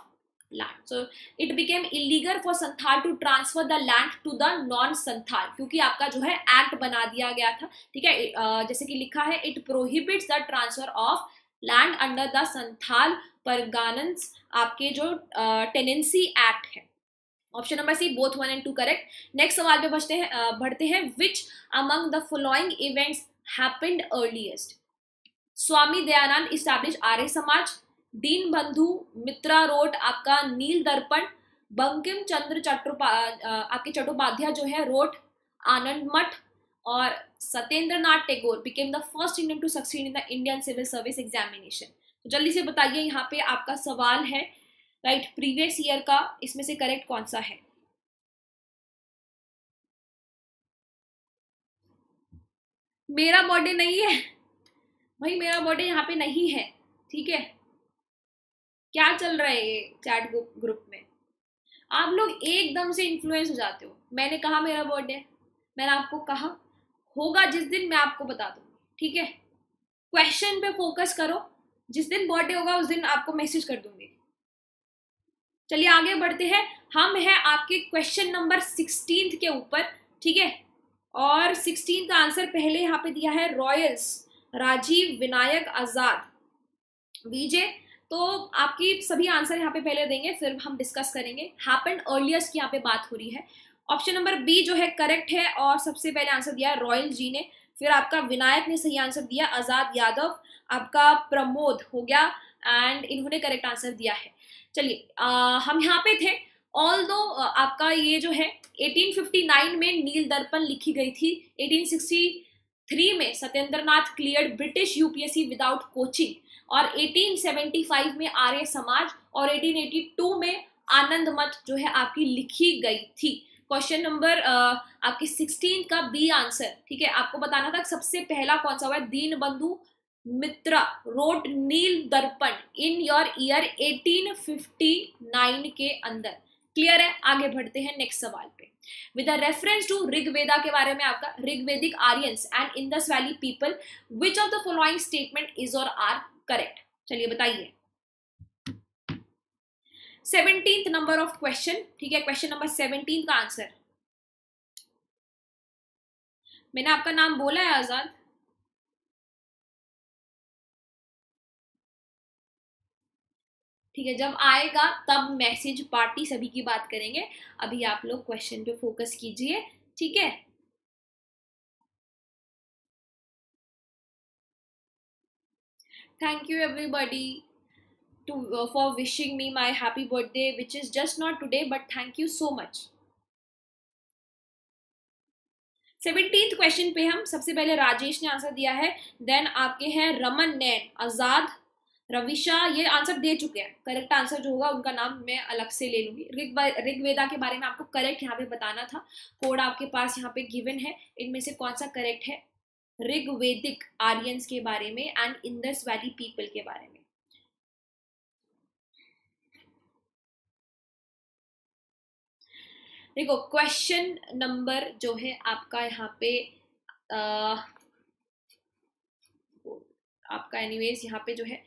land so it became illegal for Santhal to transfer the land to the non Santhal क्योंकि आपका जो है एक्ट बना दिया गया था, ठीक है? Uh, जैसे कि लिखा है it prohibits the transfer of land under the Santhal Parganas आपके जो uh, टेनेंसी एक्ट है। Option number C both one and two correct next सवाल पे बचते हैं बढ़ते हैं. Which among the following events happened earliest Swami Dayanand establish Arya Samaj, Dinabandhu, Mitra road आपका नील दर्पण, बंकिम चंद्र चट्टोपा आपके चट्टोपाध्याय जो है रोड आनंद मठ और Satyendra Nath Tagore became the first Indian to succeed in the Indian civil service examination तो जल्दी से बताइए, यहाँ पे आपका सवाल है राइट प्रीवियस ईयर का इसमें से करेक्ट कौन सा है? मेरा बर्थडे नहीं है। भाई, मेरा बर्थडे यहाँ पे नहीं है, ठीक है? क्या चल रहा है ये चैट ग्रुप में? आप लोग एकदम से इन्फ्लुएंस हो जाते हो। मैंने कहा मेरा बर्थडे मैंने आपको कहा, होगा जिस दिन मैं आपको बता दूँगी ठीक है? क्वेश्चन पे फोकस करो। जिस दिन बर्थडे होगा, उस दिन आपको मैसेज कर दूँगी। चलिए आगे बढ़ते हैं। हम हैं आपके क्वेश्चन नंबर सिक्सटीन के ऊपर, ठीक है? और सिक्सटीन का आंसर पहले यहाँ पे दिया है रॉयल्स राजीव विनायक आज़ाद। विजय तो आपकी सभी आंसर यहाँ पे पहले देंगे, फिर हम डिस्कस करेंगे। हैपन अर्लियस्ट की यहाँ पे बात हो रही है। ऑप्शन नंबर बी जो है करेक्ट है और सबसे पहले आंसर दिया रॉयल जी ने। फिर आपका विनायक ने सही आंसर दिया, आज़ाद यादव। आपका प्रमोद हो गया एंड इन्होंने करेक्ट आंसर दिया है। चलिए हम यहाँ पे थे। ऑल दो आपका ये जो है 1859 में नील दर्पण लिखी गई थी 1863 में Satyendra Nath clear British UPSC without coaching और 1875 में आर्य समाज और 1882 में आनंद मत जो है आपकी लिखी गई थी। क्वेश्चन नंबर आपकी सिक्सटीन का बी आंसर ठीक है? आपको बताना था सबसे पहला कौन सा हुआ है? दीन बंधु मित्रा, रोट नील दर्पण इन योर ईयर 1859 के अंदर। क्लियर है? आगे बढ़ते हैं नेक्स्ट सवाल पे। विद रेफरेंस टू ऋग्वेदा के बारे में आपका, Rigvedic Aryans and Indus valley people which of the following statement is और आर करेक्ट चलिए बताइए। सेवनटींथ नंबर ऑफ़ क्वेश्चन ठीक है? क्वेश्चन नंबर सेवनटीन का आंसर मैंने आपका नाम बोला है आज़ाद। ठीक है जब आएगा तब मैसेज पार्टी सभी की बात करेंगे। अभी आप लोग क्वेश्चन पे फोकस कीजिए ठीक है? You everybody to uh, for wishing me my happy birthday which is just not today but thank you so much. Seventeen question पे हम सबसे पहले राजेश ने आंसर दिया है देन आपके हैं रमन नैन आज़ाद रविशा ये आंसर दे चुके हैं। करेक्ट आंसर जो होगा, उनका नाम मैं अलग से ले लूँगी। ऋग ऋग्वेदा के बारे में आपको करेक्ट यहाँ पे बताना था। कोड आपके पास यहाँ पे गिवन है। इनमें से कौन सा करेक्ट है? ऋग्वेदिक आर्यंस के बारे में एंड इंदस वैली पीपल के बारे में। देखो क्वेश्चन नंबर जो है आपका यहाँ पे आपका एनीवेज यहाँ पे जो है।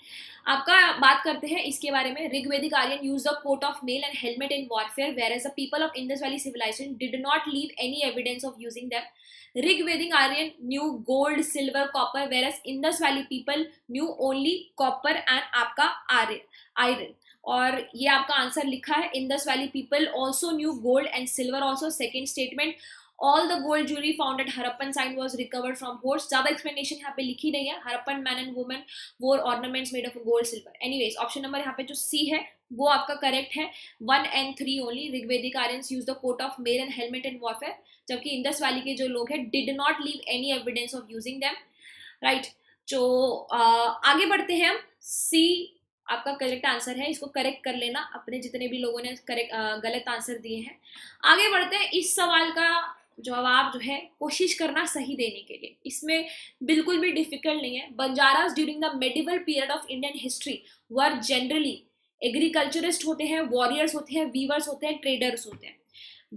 आपका बात करते हैं इसके बारे में। Rigvedic Aryan use the coat of mail and helmet in warfare whereas the people of Indus valley civilisation did not leave any evidence of using them Rigvedic Aryan knew gold silver copper whereas Indus valley people knew only copper and आपका आर्यन आयरन और ये आपका आंसर लिखा है। Indus valley people also knew gold and silver also second statement all the gold jewellery found at Harappan site was recovered from hoards ज़्यादा एक्सप्लेनेशन यहाँ पे लिखी नहीं है। Harappan man and women wore ornaments made of gold silver anyways option number यहाँ पे जो सी है, वो आपका करेक्ट है। One and three only Rigvedic Aryans use the coat of mail and helmet and warfare जबकि इंडस वैली के जो लोग हैं did not leave any evidence of using them right जो आगे बढ़ते हैं हम। सी आपका करेक्ट आंसर है। इसको करेक्ट कर लेना। अपने जितने भी लोगों ने करेक्ट गलत आंसर दिए हैं। आगे बढ़ते हैं। इस सवाल का जवाब जो है, कोशिश करना सही देने के लिए। इसमें बिल्कुल भी डिफ़िकल्ट नहीं है। Banjaras during the medieval period of Indian history were generally agriculturist होते हैं वॉरियर्स होते हैं वीवर्स होते हैं ट्रेडर्स होते हैं।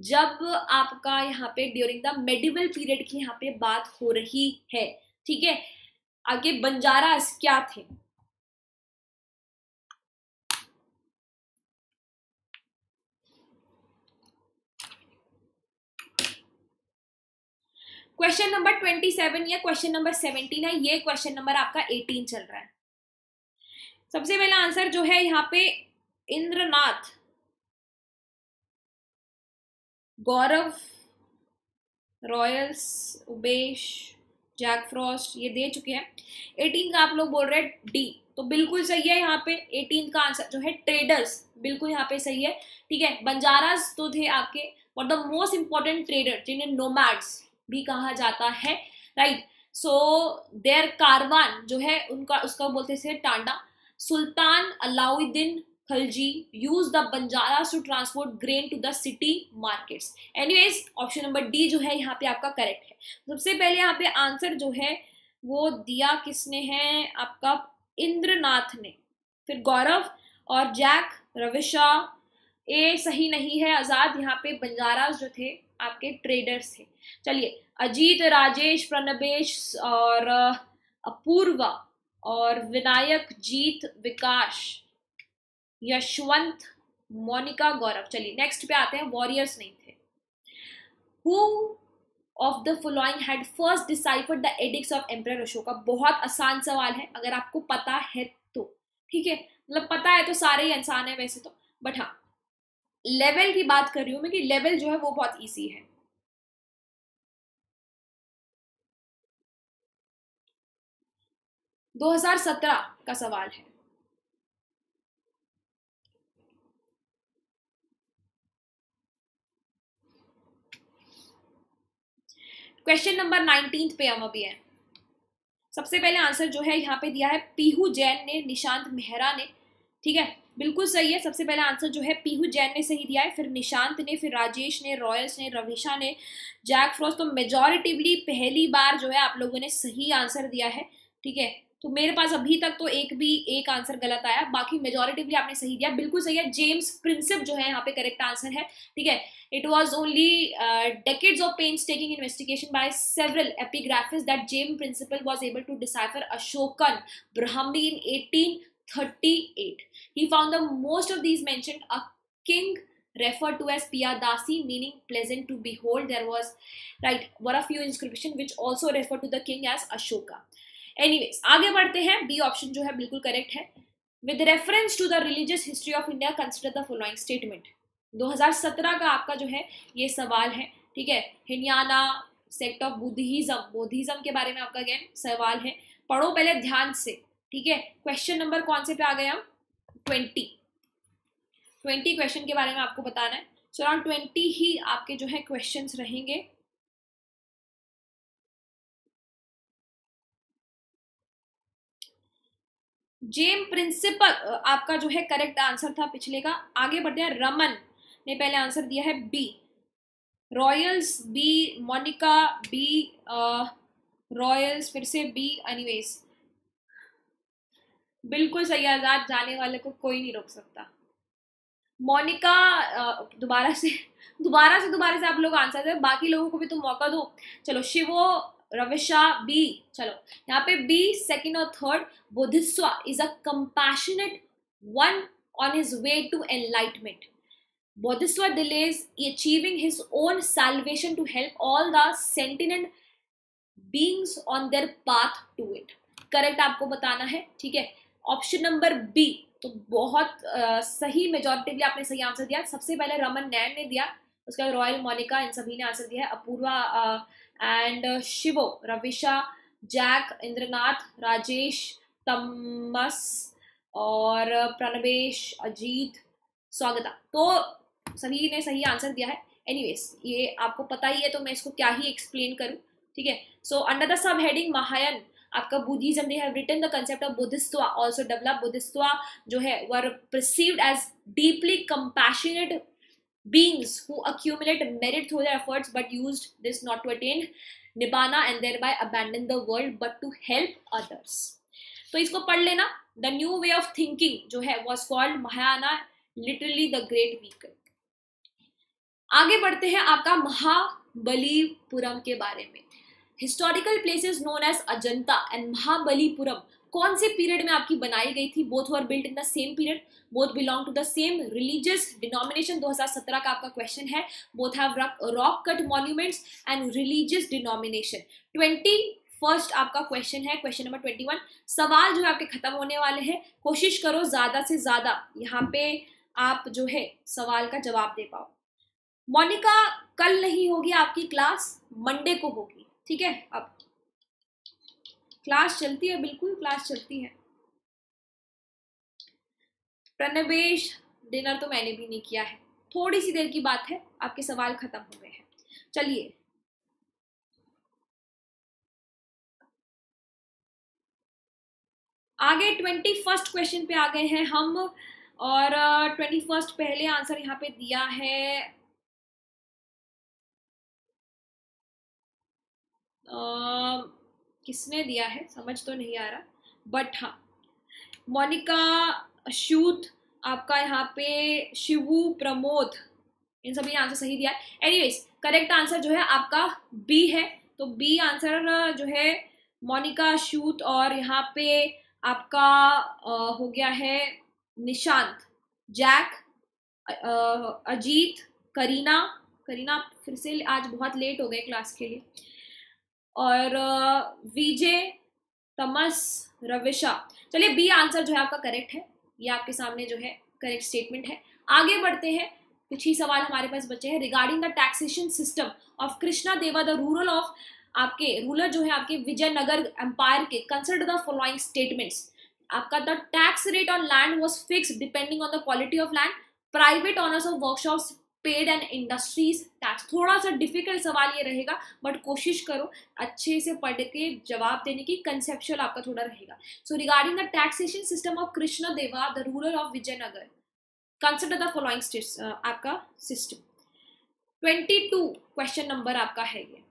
जब आपका यहाँ पे ड्यूरिंग द मेडिवल पीरियड की यहाँ पे बात हो रही है, ठीक है? आगे बंजारास क्या थे? क्वेश्चन नंबर ट्वेंटी सेवन या क्वेश्चन नंबर सेवनटीन है, ये क्वेश्चन नंबर आपका एटीन चल रहा है। सबसे पहला आंसर जो है यहाँ पे Indranath. Gaurav, Royals Ubesh Jack Frost, ये दे चुके हैं। एटीन का आप लोग बोल रहे हैं डी तो बिल्कुल सही है यहाँ पे एटीन का आंसर जो है ट्रेडर्स बिल्कुल यहाँ पे सही है। ठीक है बंजारास तो थे आपके और द मोस्ट इंपॉर्टेंट ट्रेडर जिन्हें नोमैड्स भी कहा जाता है राइट सो देयर कारवान जो है, उनका, उसका बोलते थे Tanda. Sultan Alauddin Khalji use the Banjara to transport grain to the city markets anyways option number D जो है, यहाँ पे आपका करेक्ट है। सबसे पहले यहाँ पे आंसर जो है, वो दिया किसने है? आपका इंद्रनाथ ने। फिर गौरव और जैक रविशा ए सही नहीं है, आज़ाद यहाँ पे बंजारास जो थे, आपके ट्रेडर्स थे। चलिए, अजीत, राजेश प्रणबेश और अपूर्वा और विनायक, जीत विकास यशवंत, मोनिका, गौरव। चलिए नेक्स्ट पे आते हैं वॉरियर्स नहीं थे। Who of the following had first deciphered the edicts of emperor Ashoka बहुत आसान सवाल है, अगर आपको पता है तो। ठीक है? मतलब पता है तो सारे ही इंसान है वैसे तो। बट हाँ लेवल की बात कर रही हूँ मैं कि लेवल जो है वो बहुत इजी है। दो हज़ार सत्रह का सवाल है। क्वेश्चन नंबर नाइनटीन पे हम अभी हैं। सबसे पहले आंसर जो है यहाँ पे दिया है, पीहू जैन ने, निशांत मेहरा ने, ठीक है? बिल्कुल सही है। सबसे पहले आंसर जो है, पीहू जैन ने सही दिया है। फिर निशांत ने, फिर राजेश ने, रॉयल्स ने, रविशा ने, जैक फ्रॉस तो मेजोरिटिवली पहली बार जो है, आप लोगों ने सही आंसर दिया है। ठीक है? तो मेरे पास अभी तक तो एक भी, एक आंसर गलत आया। बाकी मेजोरिटिवली आपने सही दिया। बिल्कुल सही है। जेम्स प्रिंसिप जो है, यहाँ पे करेक्ट आंसर है। ठीक है? It was only decades of painstaking investigation by several epigraphists that James principal was able to decipher Ashokan Brahmi in eighteen 38 he found the most of these mentioned a king referred to as Piyadasi meaning pleasant to behold there was right were a few inscription which also refer to the king as Ashoka anyways आगे बढ़ते हैं बी ऑप्शन जो है बिल्कुल करेक्ट है with reference to the religious history of India consider the following statement 2017 का आपका जो है ये सवाल है ठीक है Hinayana sect of Buddhism Buddhism के बारे में आपका अगेन सवाल है पढ़ो पहले ध्यान से ठीक है? क्वेश्चन नंबर कौन से पे आ गए हम? ट्वेंटी ट्वेंटी क्वेश्चन के बारे में आपको बताना है। सो अराउंड ट्वेंटी ही आपके जो है क्वेश्चंस रहेंगे। जेम प्रिंसिपल आपका जो है करेक्ट आंसर था पिछले का। आगे बढ़ते हैं। रमन ने पहले आंसर दिया है B Royals B Monica B Royals फिर से बी एनीवेज बिल्कुल सही आज़ाद जाने वाले को कोई नहीं रोक सकता। मोनिका दोबारा से दोबारा से दोबारा से आप लोग आंसर दे, बाकी लोगों को भी तुम मौका दो। चलो, शिवो, रविशा, बी, चलो। यहाँ पे बी सेकंड और third Bodhisattva is a compassionate one on his way to enlightenment Bodhisattva delays achieving his own salvation to help all the sentient beings on their path to it. Correct आपको बताना है, ठीक है? ऑप्शन नंबर बी तो बहुत आ, सही मेजोरिटिवली आपने सही आंसर दिया। सबसे पहले रमन नैन ने दिया उसके बाद रॉयल मोनिका इन सभी ने आंसर दिया है। अपूर्वा एंड शिवो रविशा जैक इंद्रनाथ राजेश तमस और प्रणवेश अजीत स्वागता। तो सभी ने सही आंसर दिया है। एनीवेज ये आपको पता ही है तो मैं इसको क्या ही एक्सप्लेन करूँ ठीक है? So under the sub heading Mahayana आपका Buddhism they have written the concept of Bodhisattva also develop Bodhisattva जो है were perceived as deeply compassionate beings who accumulate merit through their efforts but used this not to attain nibbana and thereby abandon the world but to help others. तो इसको पढ़ लेना। The new way of thinking जो है was called Mahayana literally the great vehicle आगे बढ़ते हैं आपका महाबलीपुरम के बारे में। Historical places known as Ajanta and Mahabalipuram कौन से पीरियड में आपकी बनाई गई थी? Both were built in the same period both belong to the same religious denomination 2017 का आपका क्वेश्चन है. Both have rock cut monuments and religious denomination 20 first आपका क्वेश्चन है. क्वेश्चन नंबर ट्वेंटी वन सवाल जो है आपके खत्म होने वाले हैं. कोशिश करो ज़्यादा से ज़्यादा यहाँ पे आप जो है सवाल का जवाब दे पाओ। मोनिका, कल नहीं होगी आपकी क्लास मंडे को होगी। ठीक है? अब क्लास चलती है, बिल्कुल क्लास चलती है। प्रणवेश डिनर तो मैंने भी नहीं किया है। थोड़ी सी देर की बात है, आपके सवाल खत्म हो गए हैं। चलिए। आगे ट्वेंटी फ़र्स्ट क्वेश्चन पे आ गए हैं हम, और ट्वेंटी फ़र्स्ट पहले आंसर यहाँ पे दिया है। किसने दिया है? समझ तो नहीं आ रहा। बट हाँ। मोनिका अशूत आपका यहाँ पे शिवू प्रमोद इन सभी ने आंसर सही दिया है। एनीवेज करेक्ट आंसर जो है आपका बी है। तो बी आंसर जो है मोनिका शूट और यहाँ पे आपका आ, हो गया है निशांत जैक अजीत करीना। करीना फिर से आज बहुत लेट हो गए क्लास के लिए। और विजय तमस, रविशा। चलिए बी आंसर जो है आपका करेक्ट है। ये आपके सामने जो है करेक्ट स्टेटमेंट है। आगे बढ़ते हैं। कुछ ही सवाल हमारे पास बचे हैं। Regarding the taxation system of Krishna Deva the rural of आपके रूलर जो है आपके विजयनगर एम्पायर के कंसिडर द फॉलोइंग स्टेटमेंट्स आपका the tax rate on land was fixed depending on the quality of land private owners of workshops paid and industries tax थोड़ा सा डिफ़िकल्ट सवाल ये रहेगा बट कोशिश करो अच्छे से पढ़ के जवाब देने की कंसेप्चुअल आपका थोड़ा रहेगा। So regarding the taxation system of Krishna Deva the rural of Vijayanagar consider the following आपका system twenty two question number आपका है ये।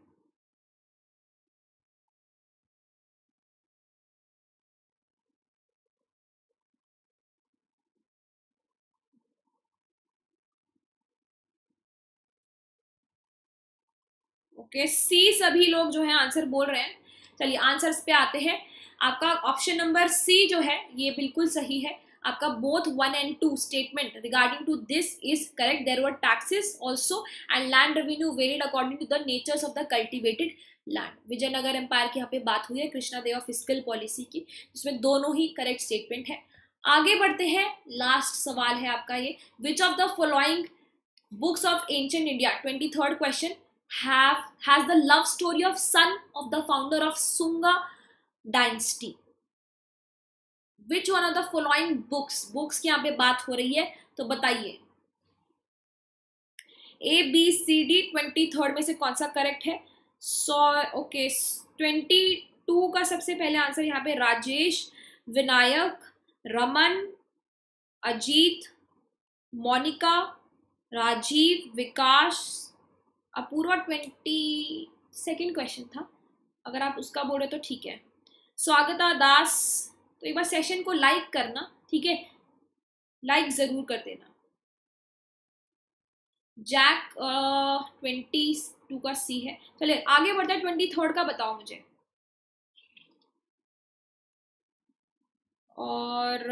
ओके सी सभी लोग जो है आंसर बोल रहे हैं। चलिए आंसर्स पे आते हैं। आपका ऑप्शन नंबर सी जो है, ये बिल्कुल सही है। आपका both one and two statement regarding to this is correct there were taxes also and land revenue varied according to the natures of the cultivated land Vijayanagar empire की यहाँ पे बात हुई है, कृष्णा देवा फ़िज़िकल पॉलिसी की, जिसमें दोनों ही करेक्ट स्टेटमेंट है। आगे बढ़ते हैं। लास्ट सवाल है आपका ये। Which of the following books of ancient India twenty third question have has the love story of son of the founder of Sunga dynasty. Which one of the following books books की यहाँ पे बात हो रही है तो बताइए A B C D twenty third में से कौन सा करेक्ट है सो ओके ट्वेंटी टू का सबसे पहले आंसर यहाँ पे Rajesh Vinayak Raman Ajit Monica Rajiv Vikas Apurva twenty second question था। अगर आप उसका बोल रहे तो ठीक है। स्वागता दास तो एक बार सेशन को लाइक करना ठीक है? लाइक ज़रूर कर देना। जैक ट्वेंटी टू का सी है। चले आगे बढ़ते हैं ट्वेंटी थर्ड का बताओ मुझे। और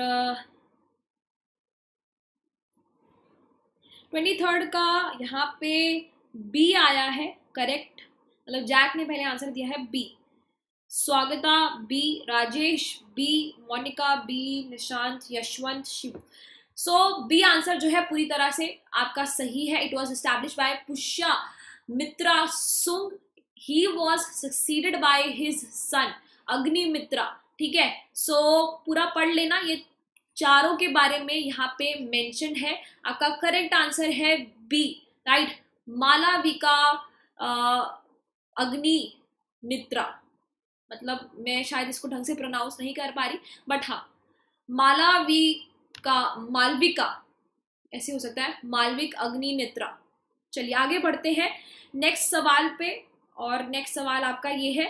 ट्वेंटी uh, थर्ड का यहाँ पे बी आया है करेक्ट मतलब जैक ने पहले आंसर दिया है B Swagata B Rajesh B Monica B Nishant Yashwant Shiv. So B answer जो है पूरी तरह से आपका सही है। It was established by Pushya Mitra Sunga he was succeeded by his son Agni Mitra ठीक है? सो so, पूरा पढ़ लेना। ये चारों के बारे में यहाँ पे मेंशन है। आपका करेक्ट आंसर है बी राइट मालाविका अग्नि मित्रा मतलब मैं शायद इसको ढंग से प्रोनाउंस नहीं कर पा रही बट हाँ। मालाविका मालविका, ऐसे हो सकता है, मालविक अग्नि मित्रा चलिए आगे बढ़ते हैं। नेक्स्ट सवाल पे, और नेक्स्ट सवाल आपका ये है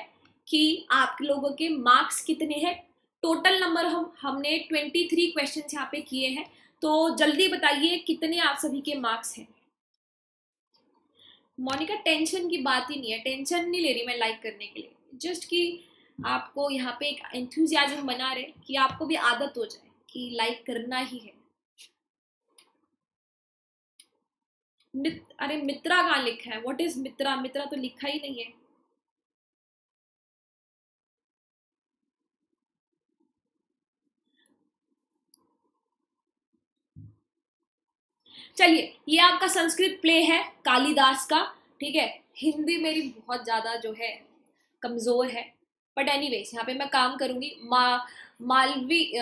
कि आप लोगों के मार्क्स कितने हैं? टोटल नंबर हम, हमने ट्वेंटी थ्री क्वेश्चन यहाँ पे किए हैं। तो जल्दी बताइए कितने आप सभी के मार्क्स हैं? मोनिका टेंशन की बात ही नहीं है। टेंशन नहीं ले रही मैं लाइक करने के लिए। जस्ट कि आपको यहाँ पे एक एंथुजियाजम बना रहे कि आपको भी आदत हो जाए कि लाइक करना ही है। मित, अरे मित्रा कहाँ लिखा है? व्हाट इज़ मित्रा? मित्रा तो लिखा ही नहीं है। चलिए, ये आपका संस्कृत प्ले है, कालिदास का, ठीक है? हिंदी मेरी बहुत ज़्यादा जो है, कमज़ोर है। बट एनी वेज यहाँ पे मैं काम करूँगी। मा, मालवी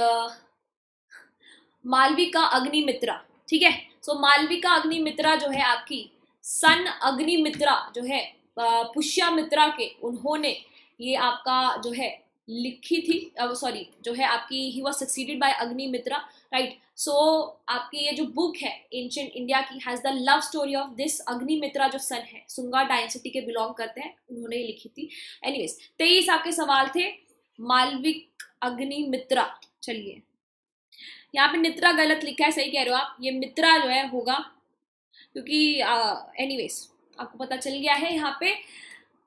मालवी का अग्निमित्रा, ठीक है? सो मालवी का अग्निमित्रा जो है आपकी, सन अग्निमित्रा जो है पुष्या मित्रा के, उन्होंने ये आपका जो है, लिखी थी सॉरी जो है आपकी he was succeeded by Agnimitra right so so, आपकी ये जो बुक है एंशियंट इंडिया की has the love story of this Agnimitra जो सन है सुंगा डायनेसिटी के बिलोंग करते हैं उन्होंने ये लिखी थी। एनीवेज तेईस आपके सवाल थे मालविक अग्निमित्रा चलिए। यहाँ पे मित्रा गलत लिखा है सही कह रहे हो आप। ये मित्रा जो है होगा क्योंकि एनीवेज आपको पता चल गया है यहाँ पे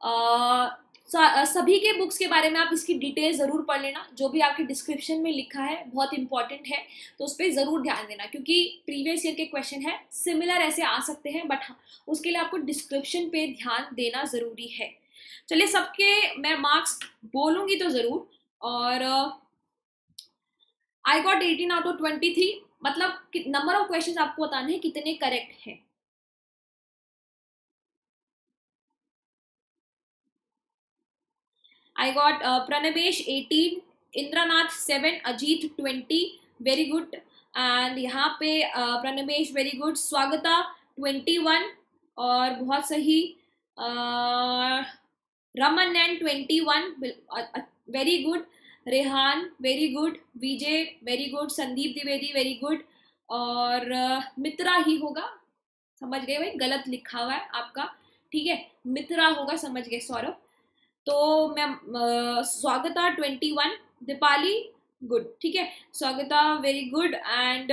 आ, सभी के बुक्स के बारे में आप इसकी डिटेल ज़रूर पढ़ लेना। जो भी आपके डिस्क्रिप्शन में लिखा है, बहुत इंपॉर्टेंट है तो उस पर ज़रूर ध्यान देना। क्योंकि प्रीवियस ईयर के क्वेश्चन है सिमिलर ऐसे आ सकते हैं बट हाँ उसके लिए आपको डिस्क्रिप्शन पे ध्यान देना ज़रूरी है। चलिए, सबके मैं मार्क्स बोलूँगी तो ज़रूर, और I got eighteen out of twenty three मतलब नंबर ऑफ़ क्वेश्चन आपको बताने हैं, कितने करेक्ट हैं। I got uh, 18, Indranath seven Ajit twenty very good and यहाँ पे uh, Pranavesh very good Swagata twenty one और बहुत सही uh, Raman and twenty one very good Rehan very good Vijay very good Sandeep Dwivedi very good और uh, मित्रा ही होगा समझ गए भाई? गलत लिखा हुआ है आपका। ठीक है? मित्रा होगा समझ गए सौरभ। तो मैं Swagata twenty one Deepali good ठीक है? Swagata very good and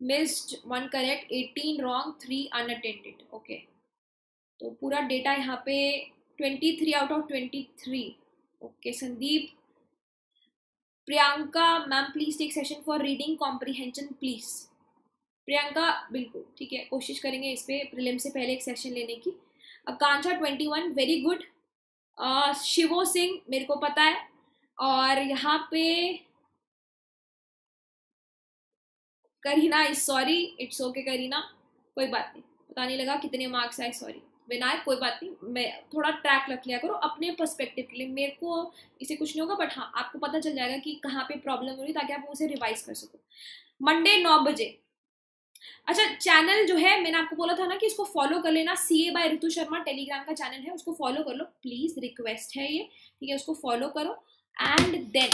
missed one correct eighteen wrong three unattended okay तो पूरा डेटा यहाँ पे twenty three out of twenty three okay Sandeep, Priyanka ma'am please take session for reading comprehension please Priyanka, बिल्कुल, ठीक है? कोशिश करेंगे इस पर प्रिलिम से पहले एक सेशन लेने की। Akanksha twenty one very good Shivo Singh मेरे को पता है। और यहाँ पे Kareena is sorry it's okay Kareena. कोई बात नहीं, पता नहीं लगा कितने मार्क्स आए सॉरी विनायक, कोई बात नहीं, मैं थोड़ा ट्रैक रख लिया करो अपने पर्सपेक्टिव के लिए। मेरे को इसे कुछ नहीं होगा बट हाँ आपको पता चल जाएगा कि कहाँ पे प्रॉब्लम हो रही ताकि आप उसे रिवाइज कर सको। मंडे नौ बजे अच्छा चैनल जो है, मैंने आपको बोला था ना कि इसको फॉलो कर लेना C A by Ritu Sharma Telegram का चैनल है, उसको फॉलो कर लो प्लीज़ रिक्वेस्ट है ये, ठीक है, उसको फॉलो करो एंड देन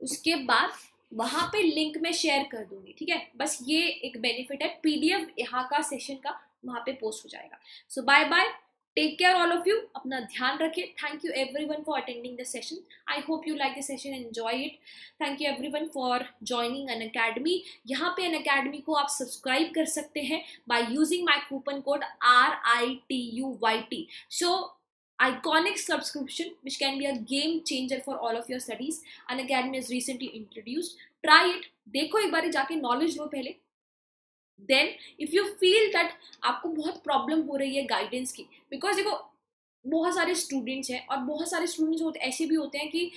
उसके बाद वहाँ पे लिंक में शेयर कर दूँगी, ठीक है? बस ये एक बेनिफिट है पीडीएफ यहाँ का सेशन का वहाँ पे पोस्ट हो जाएगा। So bye bye take care all of you अपना ध्यान रखें. Thank you every one for attending the session I hope you like the session enjoy it thank you every one for joining Unacademy यहाँ पे अन अकेडमी को आप सब्सक्राइब कर सकते हैं by using my coupon code R I T U Y T so iconic subscription, which can be a game changer for all of your studies. An academy is recently introduced. Try it. देखो एक बार जाके नॉलेज लो पहले. Then if you feel that आपको बहुत प्रॉब्लम हो रही है गाइडेंस की बिकॉज़ देखो, बहुत सारे स्टूडेंट्स हैं और बहुत सारे स्टूडेंट्स होते, ऐसे भी होते हैं कि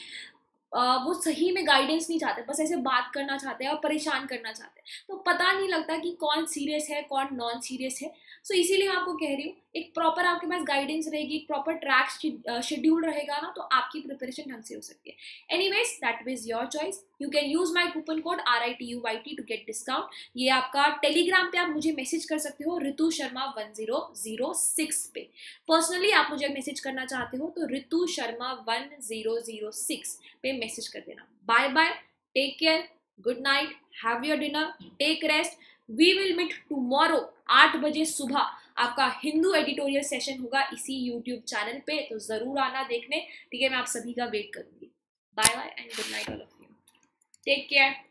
वो सही में गाइडेंस नहीं चाहते, बस ऐसे बात करना चाहते हैं और परेशान करना चाहते हैं। तो पता नहीं लगता कि कौन सीरियस है, कौन नॉन सीरियस है। सो so, इसीलिए मैं आपको कह रही हूँ एक प्रॉपर आपके पास गाइडेंस रहेगी एक प्रॉपर ट्रैक शेड्यूल रहेगा ना तो आपकी प्रिपरेशन ढंग से हो सकती है। Anyways that is your choice you can use my coupon code R I T U Y T to get discount ये आपका टेलीग्राम पे आप मुझे मैसेज कर सकते हो Ritu Sharma one zero zero six पे। पर्सनली आप मुझे मैसेज करना चाहते हो तो Ritu Sharma one zero zero six पे मैसेज कर देना। Bye bye take care good night have your dinner take rest we will meet tomorrow आठ बजे सुबह आपका हिंदू एडिटोरियल सेशन होगा इसी यूट्यूब चैनल पे तो ज़रूर आना देखने। ठीक है, मैं आप सभी का वेट करूँगी। Bye bye and good night all of you take care